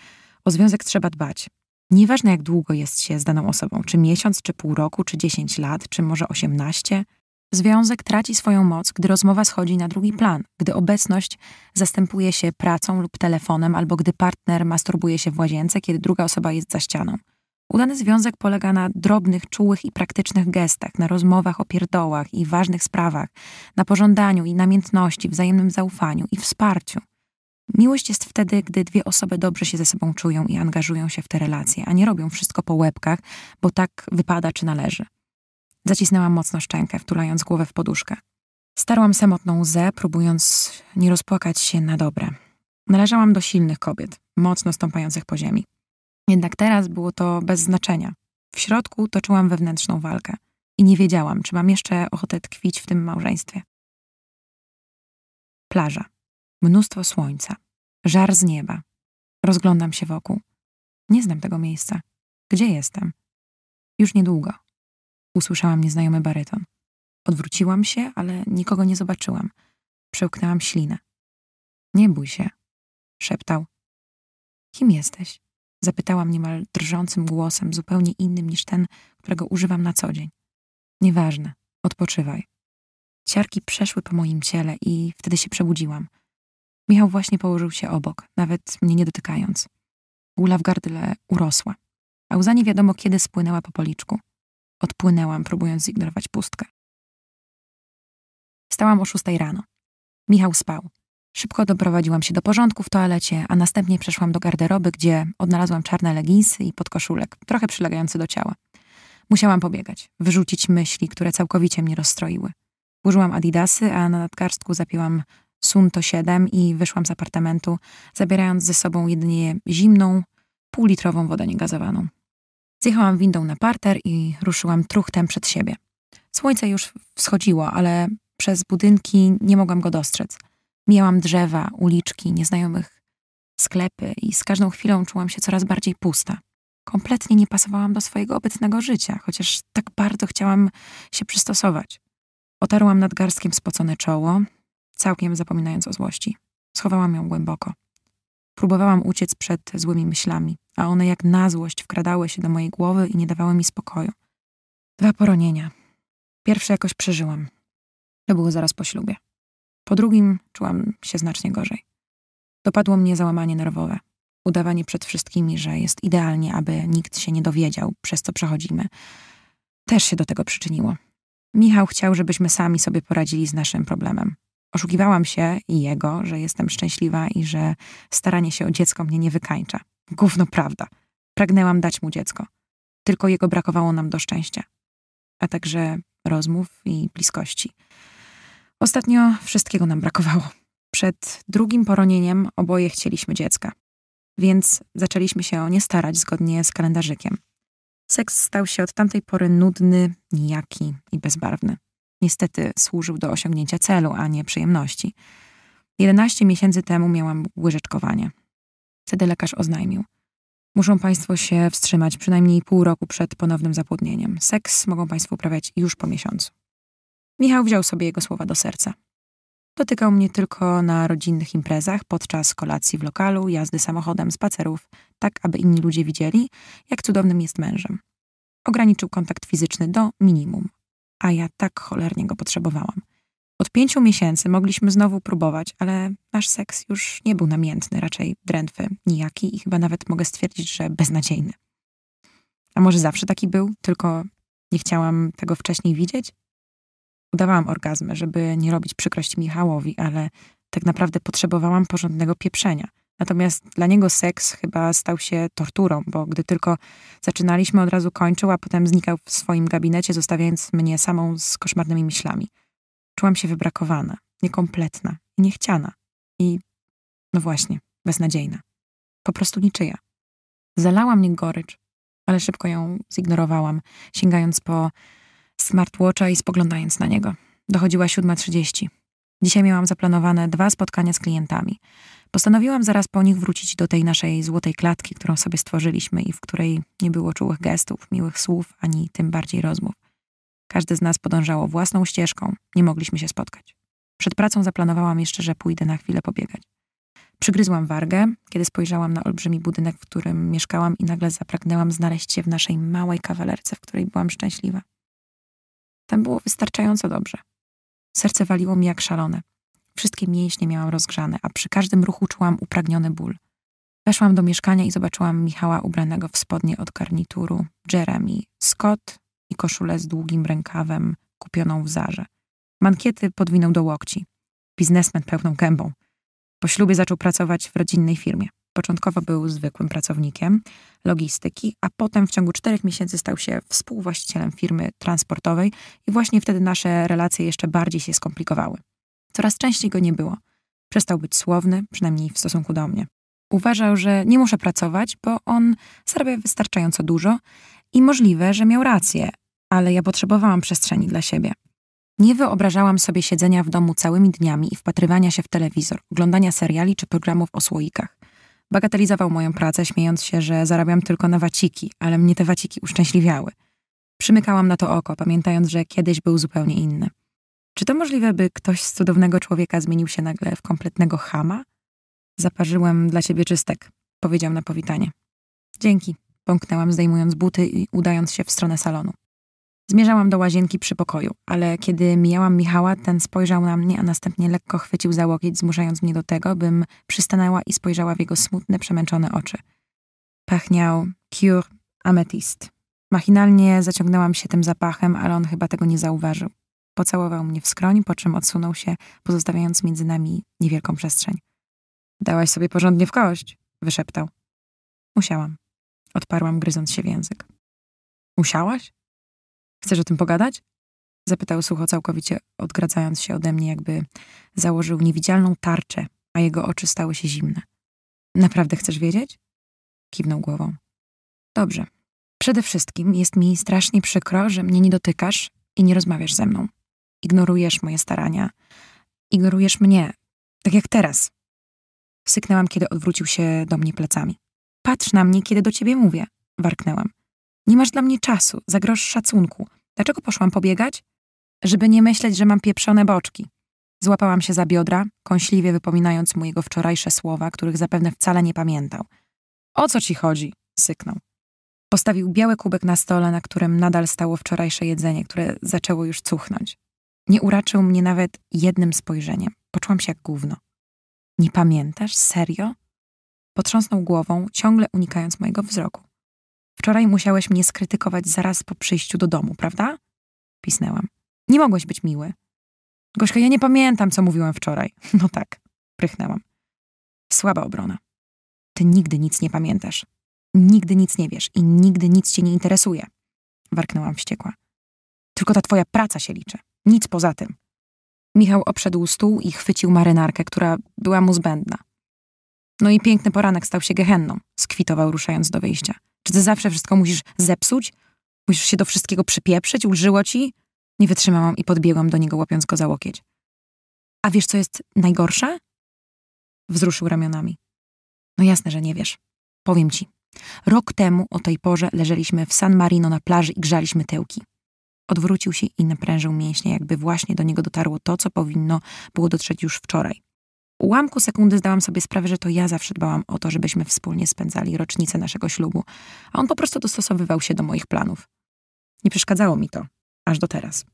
o związek trzeba dbać. Nieważne jak długo jest się z daną osobą, czy miesiąc, czy pół roku, czy dziesięć lat, czy może osiemnaście. Związek traci swoją moc, gdy rozmowa schodzi na drugi plan, gdy obecność zastępuje się pracą lub telefonem, albo gdy partner masturbuje się w łazience, kiedy druga osoba jest za ścianą. Udany związek polega na drobnych, czułych i praktycznych gestach, na rozmowach o pierdołach i ważnych sprawach, na pożądaniu i namiętności, wzajemnym zaufaniu i wsparciu. Miłość jest wtedy, gdy dwie osoby dobrze się ze sobą czują i angażują się w te relacje, a nie robią wszystko po łebkach, bo tak wypada czy należy. Zacisnęłam mocno szczękę, wtulając głowę w poduszkę. Starłam samotną łzę, próbując nie rozpłakać się na dobre. Należałam do silnych kobiet, mocno stąpających po ziemi. Jednak teraz było to bez znaczenia. W środku toczyłam wewnętrzną walkę i nie wiedziałam, czy mam jeszcze ochotę tkwić w tym małżeństwie. Plaża. Mnóstwo słońca. Żar z nieba. Rozglądam się wokół. Nie znam tego miejsca. Gdzie jestem? Już niedługo. Usłyszałam nieznajomy baryton. Odwróciłam się, ale nikogo nie zobaczyłam. Przełknęłam ślinę. Nie bój się, szeptał. Kim jesteś? Zapytałam niemal drżącym głosem, zupełnie innym niż ten, którego używam na co dzień. Nieważne, odpoczywaj. Ciarki przeszły po moim ciele i wtedy się przebudziłam. Michał właśnie położył się obok, nawet mnie nie dotykając. Gula w gardle urosła, a łza nie wiadomo kiedy spłynęła po policzku. Odpłynęłam, próbując zignorować pustkę. Wstałam o szóstej rano. Michał spał. Szybko doprowadziłam się do porządku w toalecie, a następnie przeszłam do garderoby, gdzie odnalazłam czarne leginsy i podkoszulek, trochę przylegający do ciała. Musiałam pobiegać, wyrzucić myśli, które całkowicie mnie rozstroiły. Włożyłam adidasy, a na nadgarstku zapięłam Sunto 7 i wyszłam z apartamentu, zabierając ze sobą jedynie zimną, półlitrową wodę niegazowaną. Zjechałam windą na parter i ruszyłam truchtem przed siebie. Słońce już wschodziło, ale przez budynki nie mogłam go dostrzec. Mijałam drzewa, uliczki, nieznajomych sklepy i z każdą chwilą czułam się coraz bardziej pusta. Kompletnie nie pasowałam do swojego obecnego życia, chociaż tak bardzo chciałam się przystosować. Otarłam nad garstkiem spocone czoło, całkiem zapominając o złości. Schowałam ją głęboko. Próbowałam uciec przed złymi myślami, a one jak na złość wkradały się do mojej głowy i nie dawały mi spokoju. Dwa poronienia. Pierwsze jakoś przeżyłam. To było zaraz po ślubie. Po drugim czułam się znacznie gorzej. Dopadło mnie załamanie nerwowe. Udawanie przed wszystkimi, że jest idealnie, aby nikt się nie dowiedział, przez co przechodzimy, też się do tego przyczyniło. Michał chciał, żebyśmy sami sobie poradzili z naszym problemem. Oszukiwałam się i jego, że jestem szczęśliwa i że staranie się o dziecko mnie nie wykańcza. Gówno prawda. Pragnęłam dać mu dziecko. Tylko jego brakowało nam do szczęścia. A także rozmów i bliskości. Ostatnio wszystkiego nam brakowało. Przed drugim poronieniem oboje chcieliśmy dziecka. Więc zaczęliśmy się o nie starać zgodnie z kalendarzykiem. Seks stał się od tamtej pory nudny, nijaki i bezbarwny. Niestety służył do osiągnięcia celu, a nie przyjemności. 11 miesięcy temu miałam łyżeczkowanie. Wtedy lekarz oznajmił. Muszą Państwo się wstrzymać przynajmniej pół roku przed ponownym zapłodnieniem. Seks mogą Państwo uprawiać już po miesiącu. Michał wziął sobie jego słowa do serca. Dotykał mnie tylko na rodzinnych imprezach, podczas kolacji w lokalu, jazdy samochodem, spacerów, tak aby inni ludzie widzieli, jak cudownym jest mężem. Ograniczył kontakt fizyczny do minimum, a ja tak cholernie go potrzebowałam. Od pięciu miesięcy mogliśmy znowu próbować, ale nasz seks już nie był namiętny, raczej drętwy, nijaki i chyba nawet mogę stwierdzić, że beznadziejny. A może zawsze taki był, tylko nie chciałam tego wcześniej widzieć? Udawałam orgazmy, żeby nie robić przykrości Michałowi, ale tak naprawdę potrzebowałam porządnego pieprzenia, Natomiast dla niego seks chyba stał się torturą, bo gdy tylko zaczynaliśmy, od razu kończył, a potem znikał w swoim gabinecie, zostawiając mnie samą z koszmarnymi myślami. Czułam się wybrakowana, niekompletna niechciana. I, no właśnie, beznadziejna. Po prostu niczyja. Zalała mnie gorycz, ale szybko ją zignorowałam, sięgając po smartwatcha i spoglądając na niego. Dochodziła 7.30. Dzisiaj miałam zaplanowane dwa spotkania z klientami. Postanowiłam zaraz po nich wrócić do tej naszej złotej klatki, którą sobie stworzyliśmy i w której nie było czułych gestów, miłych słów, ani tym bardziej rozmów. Każdy z nas podążało własną ścieżką, nie mogliśmy się spotkać. Przed pracą zaplanowałam jeszcze, że pójdę na chwilę pobiegać. Przygryzłam wargę, kiedy spojrzałam na olbrzymi budynek, w którym mieszkałam i nagle zapragnęłam znaleźć się w naszej małej kawalerce, w której byłam szczęśliwa. Tam było wystarczająco dobrze. Serce waliło mi jak szalone. Wszystkie mięśnie miałam rozgrzane, a przy każdym ruchu czułam upragniony ból. Weszłam do mieszkania i zobaczyłam Michała ubranego w spodnie od garnituru, Jeremy, Scott i koszulę z długim rękawem kupioną w Zarze. Mankiety podwinął do łokci. Biznesmen pełną gębą. Po ślubie zaczął pracować w rodzinnej firmie. Początkowo był zwykłym pracownikiem logistyki, a potem w ciągu czterech miesięcy stał się współwłaścicielem firmy transportowej i właśnie wtedy nasze relacje jeszcze bardziej się skomplikowały. Coraz częściej go nie było. Przestał być słowny, przynajmniej w stosunku do mnie. Uważał, że nie muszę pracować, bo on zarabia wystarczająco dużo i możliwe, że miał rację, ale ja potrzebowałam przestrzeni dla siebie. Nie wyobrażałam sobie siedzenia w domu całymi dniami i wpatrywania się w telewizor, oglądania seriali czy programów o słoikach. Bagatelizował moją pracę, śmiejąc się, że zarabiam tylko na waciki, ale mnie te waciki uszczęśliwiały. Przymykałam na to oko, pamiętając, że kiedyś był zupełnie inny. Czy to możliwe, by ktoś z cudownego człowieka zmienił się nagle w kompletnego chama? Zaparzyłem dla ciebie czystek, powiedział na powitanie. Dzięki, bąknęłam, zdejmując buty i udając się w stronę salonu. Zmierzałam do łazienki przy pokoju, ale kiedy mijałam Michała, ten spojrzał na mnie, a następnie lekko chwycił za łokieć, zmuszając mnie do tego, bym przystanęła i spojrzała w jego smutne, przemęczone oczy. Pachniał Cure Amethyst. Machinalnie zaciągnęłam się tym zapachem, ale on chyba tego nie zauważył. Pocałował mnie w skroń, po czym odsunął się, pozostawiając między nami niewielką przestrzeń. Dałaś sobie porządnie w kość, wyszeptał. Musiałam. Odparłam, gryząc się w język. Musiałaś? Chcesz o tym pogadać? Zapytał sucho, całkowicie odgradzając się ode mnie, jakby założył niewidzialną tarczę, a jego oczy stały się zimne. Naprawdę chcesz wiedzieć? Kiwnął głową. Dobrze. Przede wszystkim jest mi strasznie przykro, że mnie nie dotykasz i nie rozmawiasz ze mną. Ignorujesz moje starania. Ignorujesz mnie, tak jak teraz. Syknęłam, kiedy odwrócił się do mnie plecami. Patrz na mnie, kiedy do ciebie mówię, warknęłam. Nie masz dla mnie czasu, za grosz szacunku. Dlaczego poszłam pobiegać? Żeby nie myśleć, że mam pieprzone boczki. Złapałam się za biodra, kąśliwie wypominając mu jego wczorajsze słowa, których zapewne wcale nie pamiętał. O co ci chodzi? syknął. Postawił biały kubek na stole, na którym nadal stało wczorajsze jedzenie, które zaczęło już cuchnąć. Nie uraczył mnie nawet jednym spojrzeniem. Poczułam się jak gówno. Nie pamiętasz? Serio? Potrząsnął głową, ciągle unikając mojego wzroku. Wczoraj musiałeś mnie skrytykować zaraz po przyjściu do domu, prawda? Pisnęłam. Nie mogłeś być miły. Gośka, ja nie pamiętam, co mówiłam wczoraj. No tak, prychnęłam. Słaba obrona. Ty nigdy nic nie pamiętasz. Nigdy nic nie wiesz i nigdy nic cię nie interesuje. Warknęłam wściekła. Tylko ta twoja praca się liczy. Nic poza tym. Michał obszedł stół i chwycił marynarkę, która była mu zbędna. No i piękny poranek stał się gehenną, skwitował ruszając do wyjścia. Czy ty zawsze wszystko musisz zepsuć? Musisz się do wszystkiego przypieprzyć? Ulżyło ci? Nie wytrzymałam i podbiegłam do niego, łapiąc go za łokieć. A wiesz, co jest najgorsze? Wzruszył ramionami. No jasne, że nie wiesz. Powiem ci. Rok temu o tej porze leżeliśmy w San Marino na plaży i grzaliśmy tyłki. Odwrócił się i naprężył mięśnie, jakby właśnie do niego dotarło to, co powinno było dotrzeć już wczoraj ułamku sekundy zdałam sobie sprawę, że to ja zawsze dbałam o to, żebyśmy wspólnie spędzali rocznicę naszego ślubu, a on po prostu dostosowywał się do moich planów. Nie przeszkadzało mi to, aż do teraz.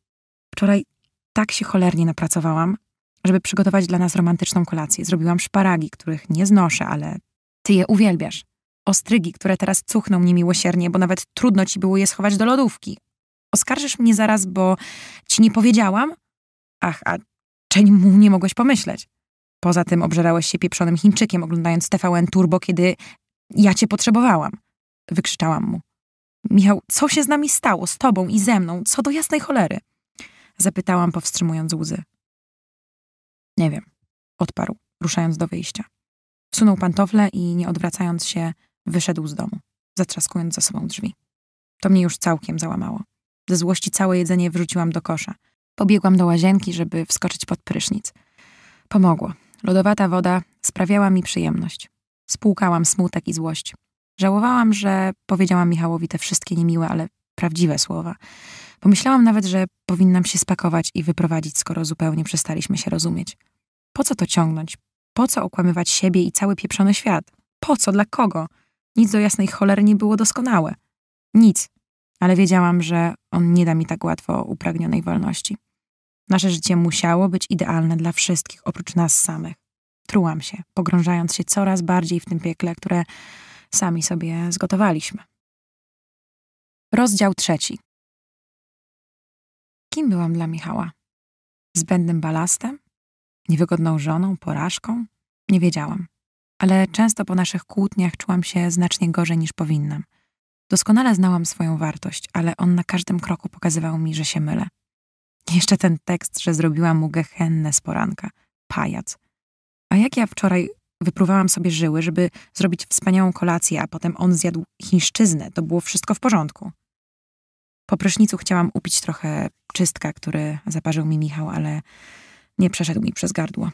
Wczoraj tak się cholernie napracowałam, żeby przygotować dla nas romantyczną kolację. Zrobiłam szparagi, których nie znoszę, ale ty je uwielbiasz. Ostrygi, które teraz cuchną niemiłosiernie, bo nawet trudno ci było je schować do lodówki. Oskarżysz mnie zaraz, bo ci nie powiedziałam? Ach, a czemu nie mogłeś pomyśleć? Poza tym obżerałeś się pieprzonym Chińczykiem, oglądając TVN Turbo, kiedy ja cię potrzebowałam. Wykrzyczałam mu. Michał, co się z nami stało, z tobą i ze mną? Co do jasnej cholery? Zapytałam, powstrzymując łzy. Nie wiem, odparł, ruszając do wyjścia. Wsunął pantofle i, nie odwracając się, wyszedł z domu, zatrzaskując za sobą drzwi. To mnie już całkiem załamało. Ze złości całe jedzenie wrzuciłam do kosza. Pobiegłam do łazienki, żeby wskoczyć pod prysznic. Pomogło. Lodowata woda sprawiała mi przyjemność. Spłukałam smutek i złość. Żałowałam, że powiedziałam Michałowi te wszystkie niemiłe, ale prawdziwe słowa. Pomyślałam nawet, że powinnam się spakować i wyprowadzić, skoro zupełnie przestaliśmy się rozumieć. Po co to ciągnąć? Po co okłamywać siebie i cały pieprzony świat? Po co? Dla kogo? Nic do jasnej cholery nie było doskonałe. Nic. Ale wiedziałam, że on nie da mi tak łatwo upragnionej wolności. Nasze życie musiało być idealne dla wszystkich, oprócz nas samych. Trułam się, pogrążając się coraz bardziej w tym piekle, które sami sobie zgotowaliśmy. Rozdział trzeci. Kim byłam dla Michała? Zbędnym balastem? Niewygodną żoną? Porażką? Nie wiedziałam. Ale często po naszych kłótniach czułam się znacznie gorzej niż powinnam. Doskonale znałam swoją wartość, ale on na każdym kroku pokazywał mi, że się mylę. Jeszcze ten tekst, że zrobiłam mu gehennę z poranka. Pajac. A jak ja wczoraj wypruwałam sobie żyły, żeby zrobić wspaniałą kolację, a potem on zjadł chińszczyznę, to było wszystko w porządku. Po prysznicu chciałam upić trochę czystka, który zaparzył mi Michał, ale nie przeszedł mi przez gardło.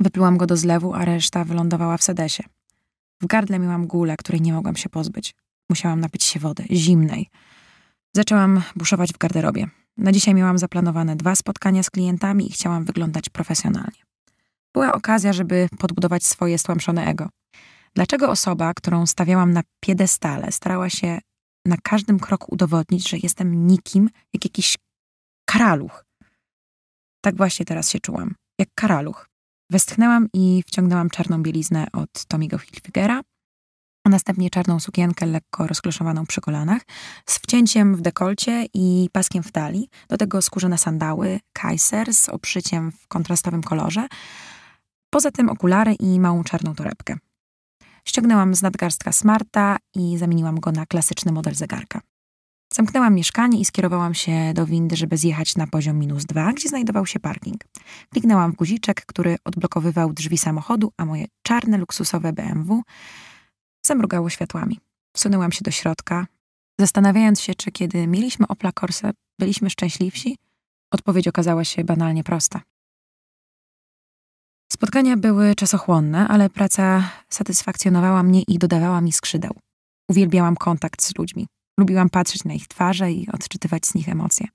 Wyplułam go do zlewu, a reszta wylądowała w sedesie. W gardle miałam gulę, której nie mogłam się pozbyć. Musiałam napić się wody, zimnej. Zaczęłam buszować w garderobie. Na dzisiaj miałam zaplanowane dwa spotkania z klientami i chciałam wyglądać profesjonalnie. Była okazja, żeby podbudować swoje stłamszone ego. Dlaczego osoba, którą stawiałam na piedestale, starała się na każdym kroku udowodnić, że jestem nikim, jak jakiś karaluch? Tak właśnie teraz się czułam, jak karaluch. Westchnęłam i wciągnęłam czarną bieliznę od Tomiego Hilfigera, a następnie czarną sukienkę lekko rozkloszowaną przy kolanach, z wcięciem w dekolcie i paskiem w talii, do tego skórzane sandały Kaiser z obszyciem w kontrastowym kolorze, poza tym okulary i małą czarną torebkę. Ściągnęłam z nadgarstka smarta i zamieniłam go na klasyczny model zegarka. Zamknęłam mieszkanie i skierowałam się do windy, żeby zjechać na poziom minus dwa, gdzie znajdował się parking. Kliknęłam w guziczek, który odblokowywał drzwi samochodu, a moje czarne, luksusowe BMW zamrugało światłami. Wsunęłam się do środka, zastanawiając się, czy kiedy mieliśmy Opla Corsa, byliśmy szczęśliwsi. Odpowiedź okazała się banalnie prosta. Spotkania były czasochłonne, ale praca satysfakcjonowała mnie i dodawała mi skrzydeł. Uwielbiałam kontakt z ludźmi. Lubiłam patrzeć na ich twarze i odczytywać z nich emocje.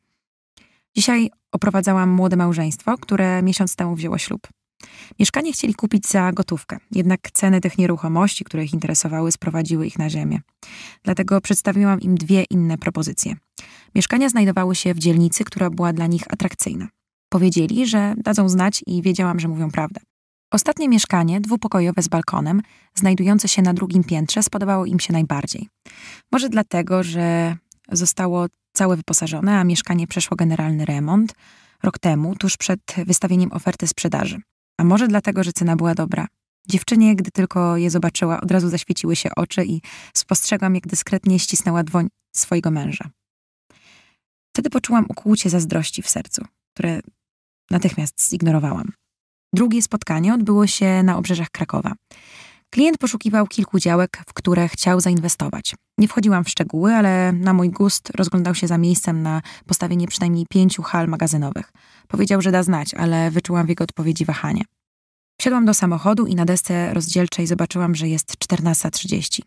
Dzisiaj oprowadzałam młode małżeństwo, które miesiąc temu wzięło ślub. Mieszkanie chcieli kupić za gotówkę, jednak ceny tych nieruchomości, które ich interesowały, sprowadziły ich na ziemię. Dlatego przedstawiłam im dwie inne propozycje. Mieszkania znajdowały się w dzielnicy, która była dla nich atrakcyjna. Powiedzieli, że dadzą znać i wiedziałam, że mówią prawdę. Ostatnie mieszkanie, dwupokojowe z balkonem, znajdujące się na drugim piętrze, spodobało im się najbardziej. Może dlatego, że zostało całe wyposażone, a mieszkanie przeszło generalny remont rok temu, tuż przed wystawieniem oferty sprzedaży. A może dlatego, że cena była dobra. Dziewczynie, gdy tylko je zobaczyła, od razu zaświeciły się oczy i spostrzegłam, jak dyskretnie ścisnęła dłoń swojego męża. Wtedy poczułam ukłucie zazdrości w sercu, które natychmiast zignorowałam. Drugie spotkanie odbyło się na obrzeżach Krakowa. Klient poszukiwał kilku działek, w które chciał zainwestować. Nie wchodziłam w szczegóły, ale na mój gust rozglądał się za miejscem na postawienie przynajmniej pięciu hal magazynowych. Powiedział, że da znać, ale wyczułam w jego odpowiedzi wahanie. Wsiadłam do samochodu i na desce rozdzielczej zobaczyłam, że jest 14.30.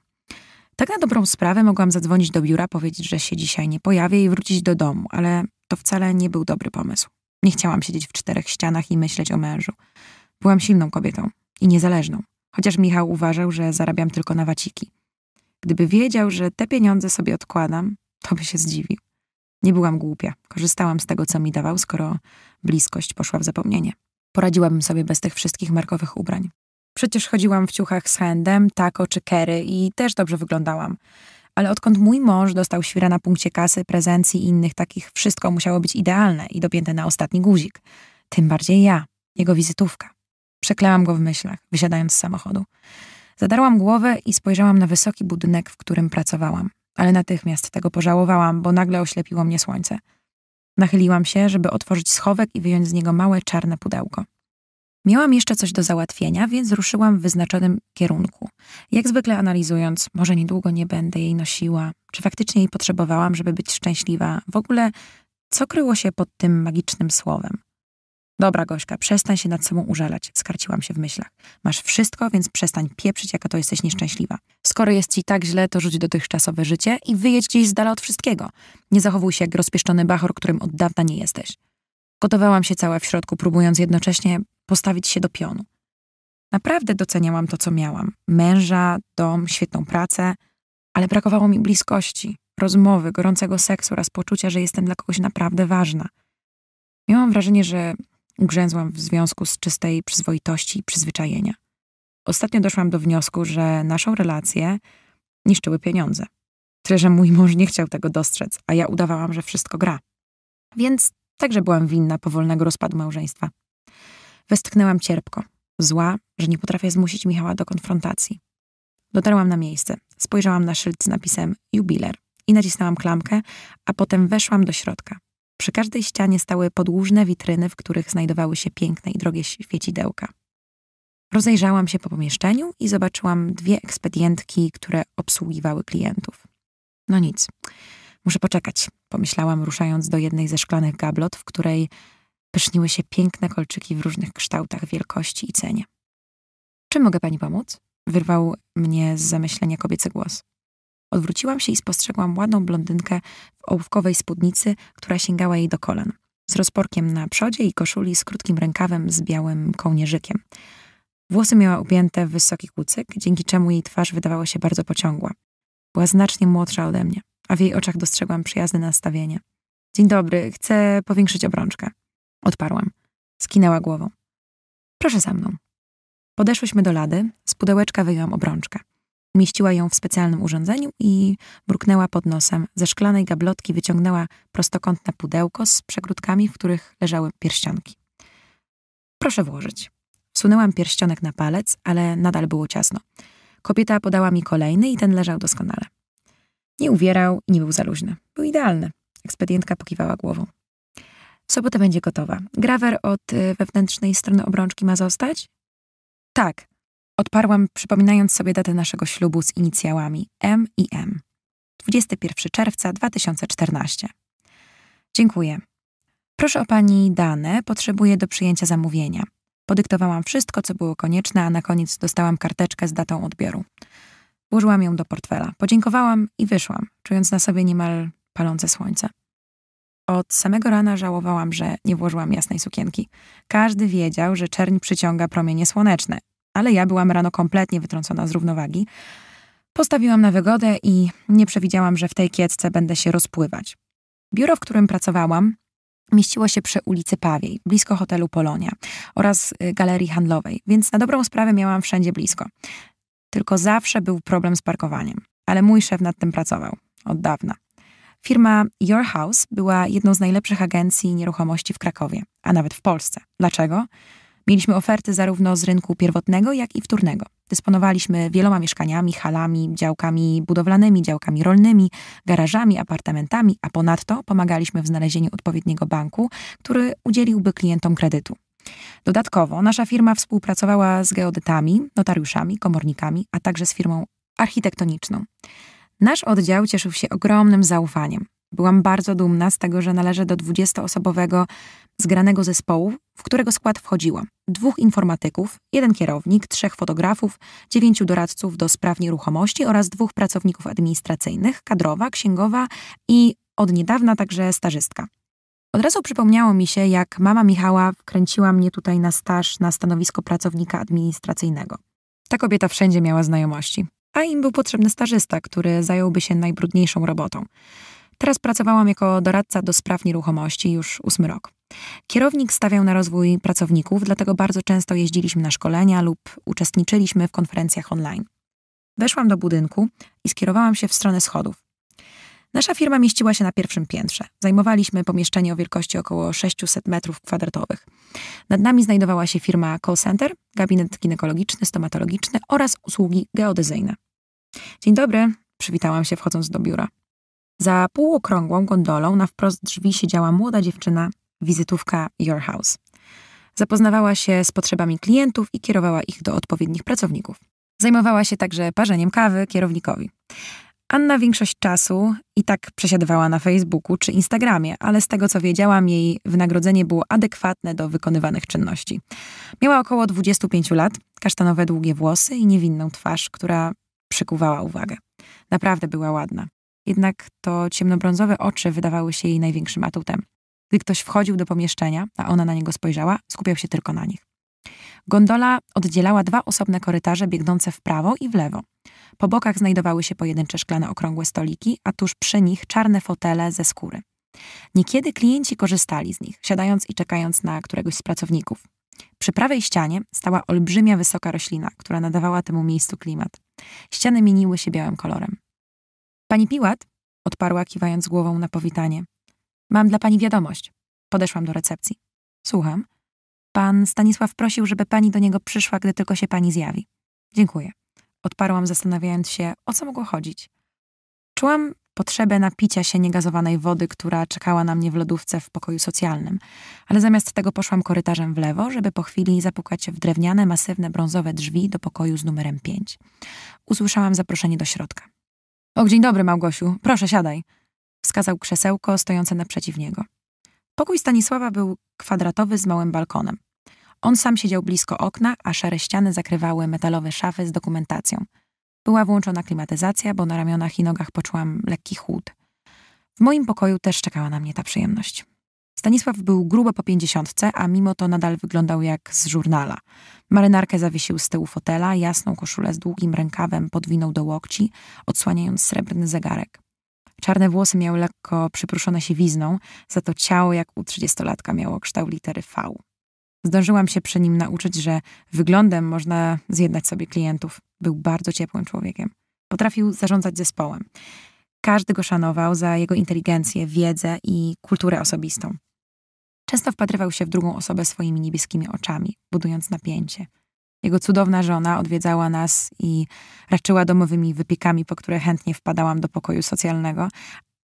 Tak na dobrą sprawę mogłam zadzwonić do biura, powiedzieć, że się dzisiaj nie pojawię i wrócić do domu, ale to wcale nie był dobry pomysł. Nie chciałam siedzieć w czterech ścianach i myśleć o mężu. Byłam silną kobietą i niezależną, chociaż Michał uważał, że zarabiam tylko na waciki. Gdyby wiedział, że te pieniądze sobie odkładam, to by się zdziwił. Nie byłam głupia. Korzystałam z tego, co mi dawał, skoro bliskość poszła w zapomnienie. Poradziłabym sobie bez tych wszystkich markowych ubrań. Przecież chodziłam w ciuchach z H&M, Taco czy Kerry i też dobrze wyglądałam. Ale odkąd mój mąż dostał świra na punkcie kasy, prezencji i innych takich, wszystko musiało być idealne i dopięte na ostatni guzik. Tym bardziej ja, jego wizytówka. Przeklęłam go w myślach, wysiadając z samochodu. Zadarłam głowę i spojrzałam na wysoki budynek, w którym pracowałam, ale natychmiast tego pożałowałam, bo nagle oślepiło mnie słońce. Nachyliłam się, żeby otworzyć schowek i wyjąć z niego małe czarne pudełko. Miałam jeszcze coś do załatwienia, więc ruszyłam w wyznaczonym kierunku. Jak zwykle analizując, może niedługo nie będę jej nosiła, czy faktycznie jej potrzebowałam, żeby być szczęśliwa. W ogóle, co kryło się pod tym magicznym słowem? Dobra, Gośka, przestań się nad sobą użalać, skarciłam się w myślach. Masz wszystko, więc przestań pieprzyć, jaka to jesteś nieszczęśliwa. Skoro jest ci tak źle, to rzuć dotychczasowe życie i wyjedź gdzieś z dala od wszystkiego. Nie zachowuj się jak rozpieszczony bachor, którym od dawna nie jesteś. Gotowałam się cała w środku, próbując jednocześnie postawić się do pionu. Naprawdę doceniałam to, co miałam. Męża, dom, świetną pracę, ale brakowało mi bliskości, rozmowy, gorącego seksu oraz poczucia, że jestem dla kogoś naprawdę ważna. Miałam wrażenie, że ugrzęzłam w związku z czystej przyzwoitości i przyzwyczajenia. Ostatnio doszłam do wniosku, że naszą relację niszczyły pieniądze. Tyle, że mój mąż nie chciał tego dostrzec, a ja udawałam, że wszystko gra. Więc także byłam winna powolnego rozpadu małżeństwa. Westchnęłam cierpko, zła, że nie potrafię zmusić Michała do konfrontacji. Dotarłam na miejsce, spojrzałam na szyld z napisem jubiler i nacisnęłam klamkę, a potem weszłam do środka. Przy każdej ścianie stały podłużne witryny, w których znajdowały się piękne i drogie świecidełka. Rozejrzałam się po pomieszczeniu i zobaczyłam dwie ekspedientki, które obsługiwały klientów. No nic, muszę poczekać, pomyślałam, ruszając do jednej ze szklanych gablot, w której pyszniły się piękne kolczyki w różnych kształtach, wielkości i cenie. Czy mogę pani pomóc? Wyrwał mnie z zamyślenia kobiecy głos. Odwróciłam się i spostrzegłam ładną blondynkę w ołówkowej spódnicy, która sięgała jej do kolan, z rozporkiem na przodzie i koszuli z krótkim rękawem z białym kołnierzykiem. Włosy miała upięte w wysoki kucyk, dzięki czemu jej twarz wydawała się bardzo pociągła. Była znacznie młodsza ode mnie, a w jej oczach dostrzegłam przyjazne nastawienie. Dzień dobry, chcę powiększyć obrączkę. Odparłam. Skinęła głową. Proszę za mną. Podeszłyśmy do lady, z pudełeczka wyjęłam obrączkę. Umieściła ją w specjalnym urządzeniu i mruknęła pod nosem. Ze szklanej gablotki wyciągnęła prostokątne pudełko z przegródkami, w których leżały pierścionki. Proszę włożyć. Wsunęłam pierścionek na palec, ale nadal było ciasno. Kobieta podała mi kolejny i ten leżał doskonale. Nie uwierał i nie był za luźny. Był idealny. Ekspedientka pokiwała głową. W sobotę będzie gotowa. Grawer od y, wewnętrznej strony obrączki ma zostać? Tak. Odparłam, przypominając sobie datę naszego ślubu z inicjałami M i M. 21 czerwca 2014. Dziękuję. Proszę o pani dane, potrzebuję do przyjęcia zamówienia. Podyktowałam wszystko, co było konieczne, a na koniec dostałam karteczkę z datą odbioru. Włożyłam ją do portfela. Podziękowałam i wyszłam, czując na sobie niemal palące słońce. Od samego rana żałowałam, że nie włożyłam jasnej sukienki. Każdy wiedział, że czerń przyciąga promienie słoneczne, ale ja byłam rano kompletnie wytrącona z równowagi. Postawiłam na wygodę i nie przewidziałam, że w tej kiecce będę się rozpływać. Biuro, w którym pracowałam, mieściło się przy ulicy Pawiej, blisko hotelu Polonia oraz y, galerii handlowej, więc na dobrą sprawę miałam wszędzie blisko. Tylko zawsze był problem z parkowaniem, ale mój szef nad tym pracował od dawna. Firma Your House była jedną z najlepszych agencji nieruchomości w Krakowie, a nawet w Polsce. Dlaczego? Mieliśmy oferty zarówno z rynku pierwotnego, jak i wtórnego. Dysponowaliśmy wieloma mieszkaniami, halami, działkami budowlanymi, działkami rolnymi, garażami, apartamentami, a ponadto pomagaliśmy w znalezieniu odpowiedniego banku, który udzieliłby klientom kredytu. Dodatkowo nasza firma współpracowała z geodytami, notariuszami, komornikami, a także z firmą architektoniczną. Nasz oddział cieszył się ogromnym zaufaniem. Byłam bardzo dumna z tego, że należę do 20-osobowego zgranego zespołu, w którego skład wchodziło dwóch informatyków, jeden kierownik, trzech fotografów, dziewięciu doradców do spraw nieruchomości oraz dwóch pracowników administracyjnych, kadrowa, księgowa i od niedawna także stażystka. Od razu przypomniało mi się, jak mama Michała wkręciła mnie tutaj na staż na stanowisko pracownika administracyjnego. Ta kobieta wszędzie miała znajomości a im był potrzebny stażysta, który zająłby się najbrudniejszą robotą. Teraz pracowałam jako doradca do spraw nieruchomości już ósmy rok. Kierownik stawiał na rozwój pracowników, dlatego bardzo często jeździliśmy na szkolenia lub uczestniczyliśmy w konferencjach online. Weszłam do budynku i skierowałam się w stronę schodów. Nasza firma mieściła się na pierwszym piętrze. Zajmowaliśmy pomieszczenie o wielkości około 600 metrów kwadratowych. Nad nami znajdowała się firma call center, gabinet ginekologiczny, stomatologiczny oraz usługi geodezyjne. Dzień dobry, przywitałam się wchodząc do biura. Za półokrągłą gondolą na wprost drzwi siedziała młoda dziewczyna, wizytówka Your House. Zapoznawała się z potrzebami klientów i kierowała ich do odpowiednich pracowników. Zajmowała się także parzeniem kawy kierownikowi. Anna większość czasu i tak przesiadywała na Facebooku czy Instagramie, ale z tego co wiedziałam, jej wynagrodzenie było adekwatne do wykonywanych czynności. Miała około 25 lat, kasztanowe długie włosy i niewinną twarz, która przykuwała uwagę. Naprawdę była ładna. Jednak to ciemnobrązowe oczy wydawały się jej największym atutem. Gdy ktoś wchodził do pomieszczenia, a ona na niego spojrzała, skupiał się tylko na nich. Gondola oddzielała dwa osobne korytarze biegnące w prawo i w lewo. Po bokach znajdowały się pojedyncze szklane okrągłe stoliki, a tuż przy nich czarne fotele ze skóry. Niekiedy klienci korzystali z nich, siadając i czekając na któregoś z pracowników. Przy prawej ścianie stała olbrzymia wysoka roślina, która nadawała temu miejscu klimat. Ściany mieniły się białym kolorem. Pani Piłat? odparła kiwając głową na powitanie. Mam dla pani wiadomość. Podeszłam do recepcji. Słucham. Pan Stanisław prosił, żeby pani do niego przyszła, gdy tylko się pani zjawi. Dziękuję. Odparłam, zastanawiając się, o co mogło chodzić. Czułam potrzebę napicia się niegazowanej wody, która czekała na mnie w lodówce w pokoju socjalnym, ale zamiast tego poszłam korytarzem w lewo, żeby po chwili zapukać w drewniane, masywne, brązowe drzwi do pokoju z numerem 5. Usłyszałam zaproszenie do środka. O, dzień dobry, Małgosiu. Proszę, siadaj. Wskazał krzesełko stojące naprzeciw niego. Pokój Stanisława był kwadratowy z małym balkonem. On sam siedział blisko okna, a szare ściany zakrywały metalowe szafy z dokumentacją. Była włączona klimatyzacja, bo na ramionach i nogach poczułam lekki chłód. W moim pokoju też czekała na mnie ta przyjemność. Stanisław był grubo po pięćdziesiątce, a mimo to nadal wyglądał jak z żurnala. Marynarkę zawiesił z tyłu fotela, jasną koszulę z długim rękawem podwinął do łokci, odsłaniając srebrny zegarek. Czarne włosy miały lekko przypruszone siwizną, za to ciało jak u trzydziestolatka miało kształt litery V. Zdążyłam się przy nim nauczyć, że wyglądem można zjednać sobie klientów. Był bardzo ciepłym człowiekiem. Potrafił zarządzać zespołem. Każdy go szanował za jego inteligencję, wiedzę i kulturę osobistą. Często wpatrywał się w drugą osobę swoimi niebieskimi oczami, budując napięcie. Jego cudowna żona odwiedzała nas i raczyła domowymi wypiekami, po które chętnie wpadałam do pokoju socjalnego,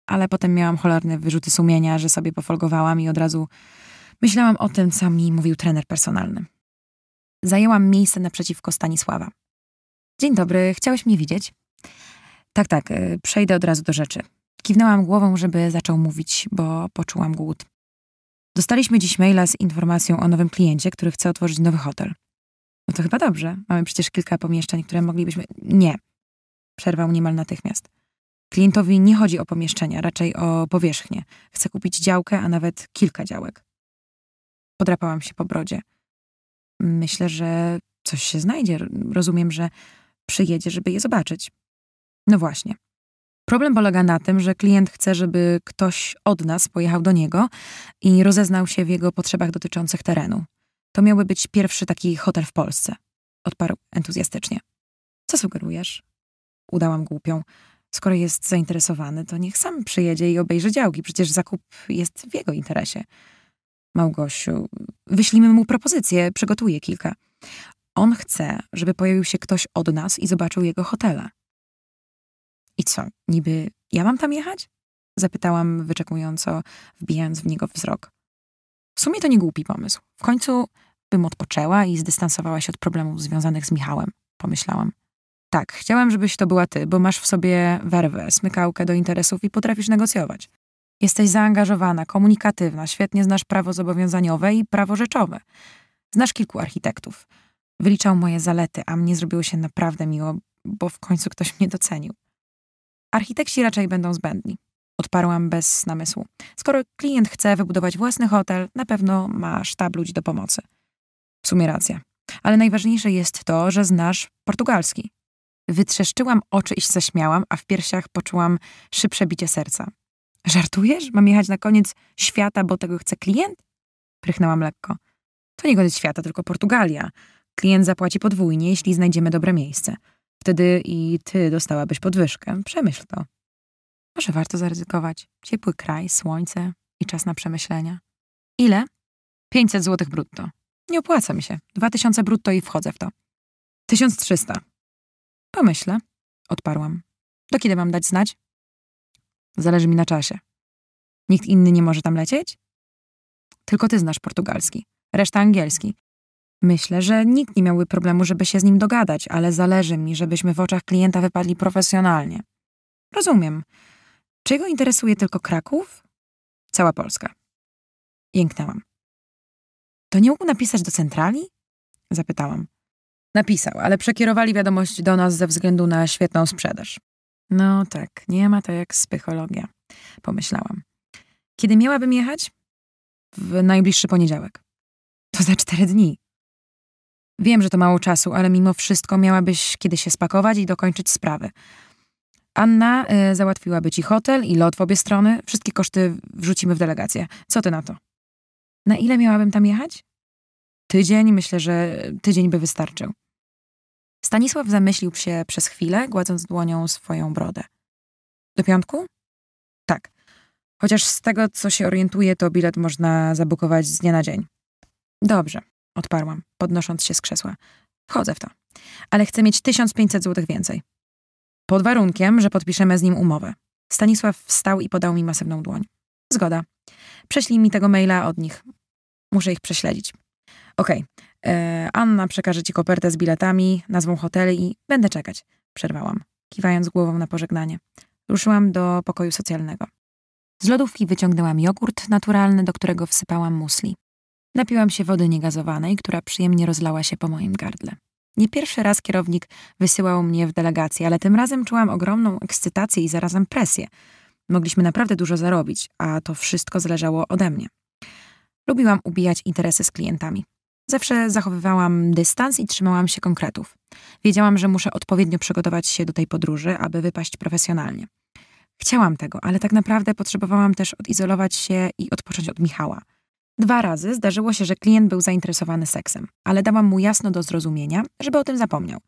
ale potem miałam cholerne wyrzuty sumienia, że sobie pofolgowałam i od razu myślałam o tym, co mi mówił trener personalny. Zajęłam miejsce naprzeciwko Stanisława. Dzień dobry, chciałeś mnie widzieć? Tak, tak, y, przejdę od razu do rzeczy. Kiwnęłam głową, żeby zaczął mówić, bo poczułam głód. Dostaliśmy dziś maila z informacją o nowym kliencie, który chce otworzyć nowy hotel. No to chyba dobrze. Mamy przecież kilka pomieszczeń, które moglibyśmy. Nie. Przerwał niemal natychmiast. Klientowi nie chodzi o pomieszczenia, raczej o powierzchnię. Chce kupić działkę, a nawet kilka działek. Podrapałam się po brodzie. Myślę, że coś się znajdzie. Rozumiem, że przyjedzie, żeby je zobaczyć. No właśnie. Problem polega na tym, że klient chce, żeby ktoś od nas pojechał do niego i rozeznał się w jego potrzebach dotyczących terenu. To miałby być pierwszy taki hotel w Polsce. Odparł entuzjastycznie. Co sugerujesz? Udałam głupią. Skoro jest zainteresowany, to niech sam przyjedzie i obejrzy działki. Przecież zakup jest w jego interesie. Małgosiu, wyślimy mu propozycję, przygotuję kilka. On chce, żeby pojawił się ktoś od nas i zobaczył jego hotele. I co, niby ja mam tam jechać? Zapytałam wyczekująco, wbijając w niego wzrok. W sumie to nie głupi pomysł. W końcu bym odpoczęła i zdystansowała się od problemów związanych z Michałem, pomyślałam. Tak, chciałam, żebyś to była ty, bo masz w sobie werwę, smykałkę do interesów i potrafisz negocjować. Jesteś zaangażowana, komunikatywna, świetnie znasz prawo zobowiązaniowe i prawo rzeczowe. Znasz kilku architektów. Wyliczał moje zalety, a mnie zrobiło się naprawdę miło, bo w końcu ktoś mnie docenił. Architekci raczej będą zbędni. Odparłam bez namysłu. Skoro klient chce wybudować własny hotel, na pewno ma sztab ludzi do pomocy. W sumie racja. Ale najważniejsze jest to, że znasz portugalski. Wytrzeszczyłam oczy i się zaśmiałam, a w piersiach poczułam szybsze bicie serca. Żartujesz? Mam jechać na koniec świata, bo tego chce klient? Prychnęłam lekko. To nie koniec świata, tylko Portugalia. Klient zapłaci podwójnie, jeśli znajdziemy dobre miejsce. Wtedy i ty dostałabyś podwyżkę. Przemyśl to. Może warto zaryzykować. Ciepły kraj, słońce i czas na przemyślenia. Ile? 500 zł brutto. Nie opłaca mi się. 2000 brutto i wchodzę w to. 1300. Pomyślę, odparłam. Do kiedy mam dać znać? Zależy mi na czasie. Nikt inny nie może tam lecieć? Tylko ty znasz portugalski, reszta angielski. Myślę, że nikt nie miałby problemu, żeby się z nim dogadać, ale zależy mi, żebyśmy w oczach klienta wypadli profesjonalnie. Rozumiem. Czy go interesuje tylko Kraków? Cała Polska. Jęknęłam. To nie mógł napisać do centrali? Zapytałam. Napisał, ale przekierowali wiadomość do nas ze względu na świetną sprzedaż. No tak, nie ma to jak psychologia, pomyślałam. Kiedy miałabym jechać? W najbliższy poniedziałek. To za cztery dni. Wiem, że to mało czasu, ale mimo wszystko miałabyś kiedy się spakować i dokończyć sprawy. Anna y, załatwiłaby ci hotel i lot w obie strony. Wszystkie koszty wrzucimy w delegację. Co ty na to? Na ile miałabym tam jechać? Tydzień, myślę, że tydzień by wystarczył. Stanisław zamyślił się przez chwilę, gładząc dłonią swoją brodę. Do piątku? Tak. Chociaż z tego, co się orientuję, to bilet można zabukować z dnia na dzień. Dobrze, odparłam, podnosząc się z krzesła. Wchodzę w to. Ale chcę mieć 1500 zł więcej. Pod warunkiem, że podpiszemy z nim umowę. Stanisław wstał i podał mi masywną dłoń. Zgoda. Prześlij mi tego maila od nich. Muszę ich prześledzić. Okej. Okay. E, Anna przekaże ci kopertę z biletami, nazwą hoteli i będę czekać. Przerwałam, kiwając głową na pożegnanie. Ruszyłam do pokoju socjalnego. Z lodówki wyciągnęłam jogurt naturalny, do którego wsypałam musli. Napiłam się wody niegazowanej, która przyjemnie rozlała się po moim gardle. Nie pierwszy raz kierownik wysyłał mnie w delegację, ale tym razem czułam ogromną ekscytację i zarazem presję. Mogliśmy naprawdę dużo zarobić, a to wszystko zależało ode mnie. Lubiłam ubijać interesy z klientami. Zawsze zachowywałam dystans i trzymałam się konkretów. Wiedziałam, że muszę odpowiednio przygotować się do tej podróży, aby wypaść profesjonalnie. Chciałam tego, ale tak naprawdę potrzebowałam też odizolować się i odpocząć od Michała. Dwa razy zdarzyło się, że klient był zainteresowany seksem, ale dałam mu jasno do zrozumienia, żeby o tym zapomniał.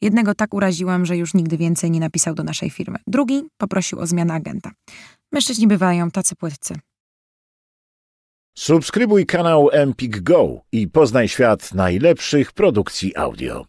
Jednego tak uraziłam, że już nigdy więcej nie napisał do naszej firmy. Drugi poprosił o zmianę agenta. Mężczyźni bywają tacy płytcy. Subskrybuj kanał Empik Go i poznaj świat najlepszych produkcji audio.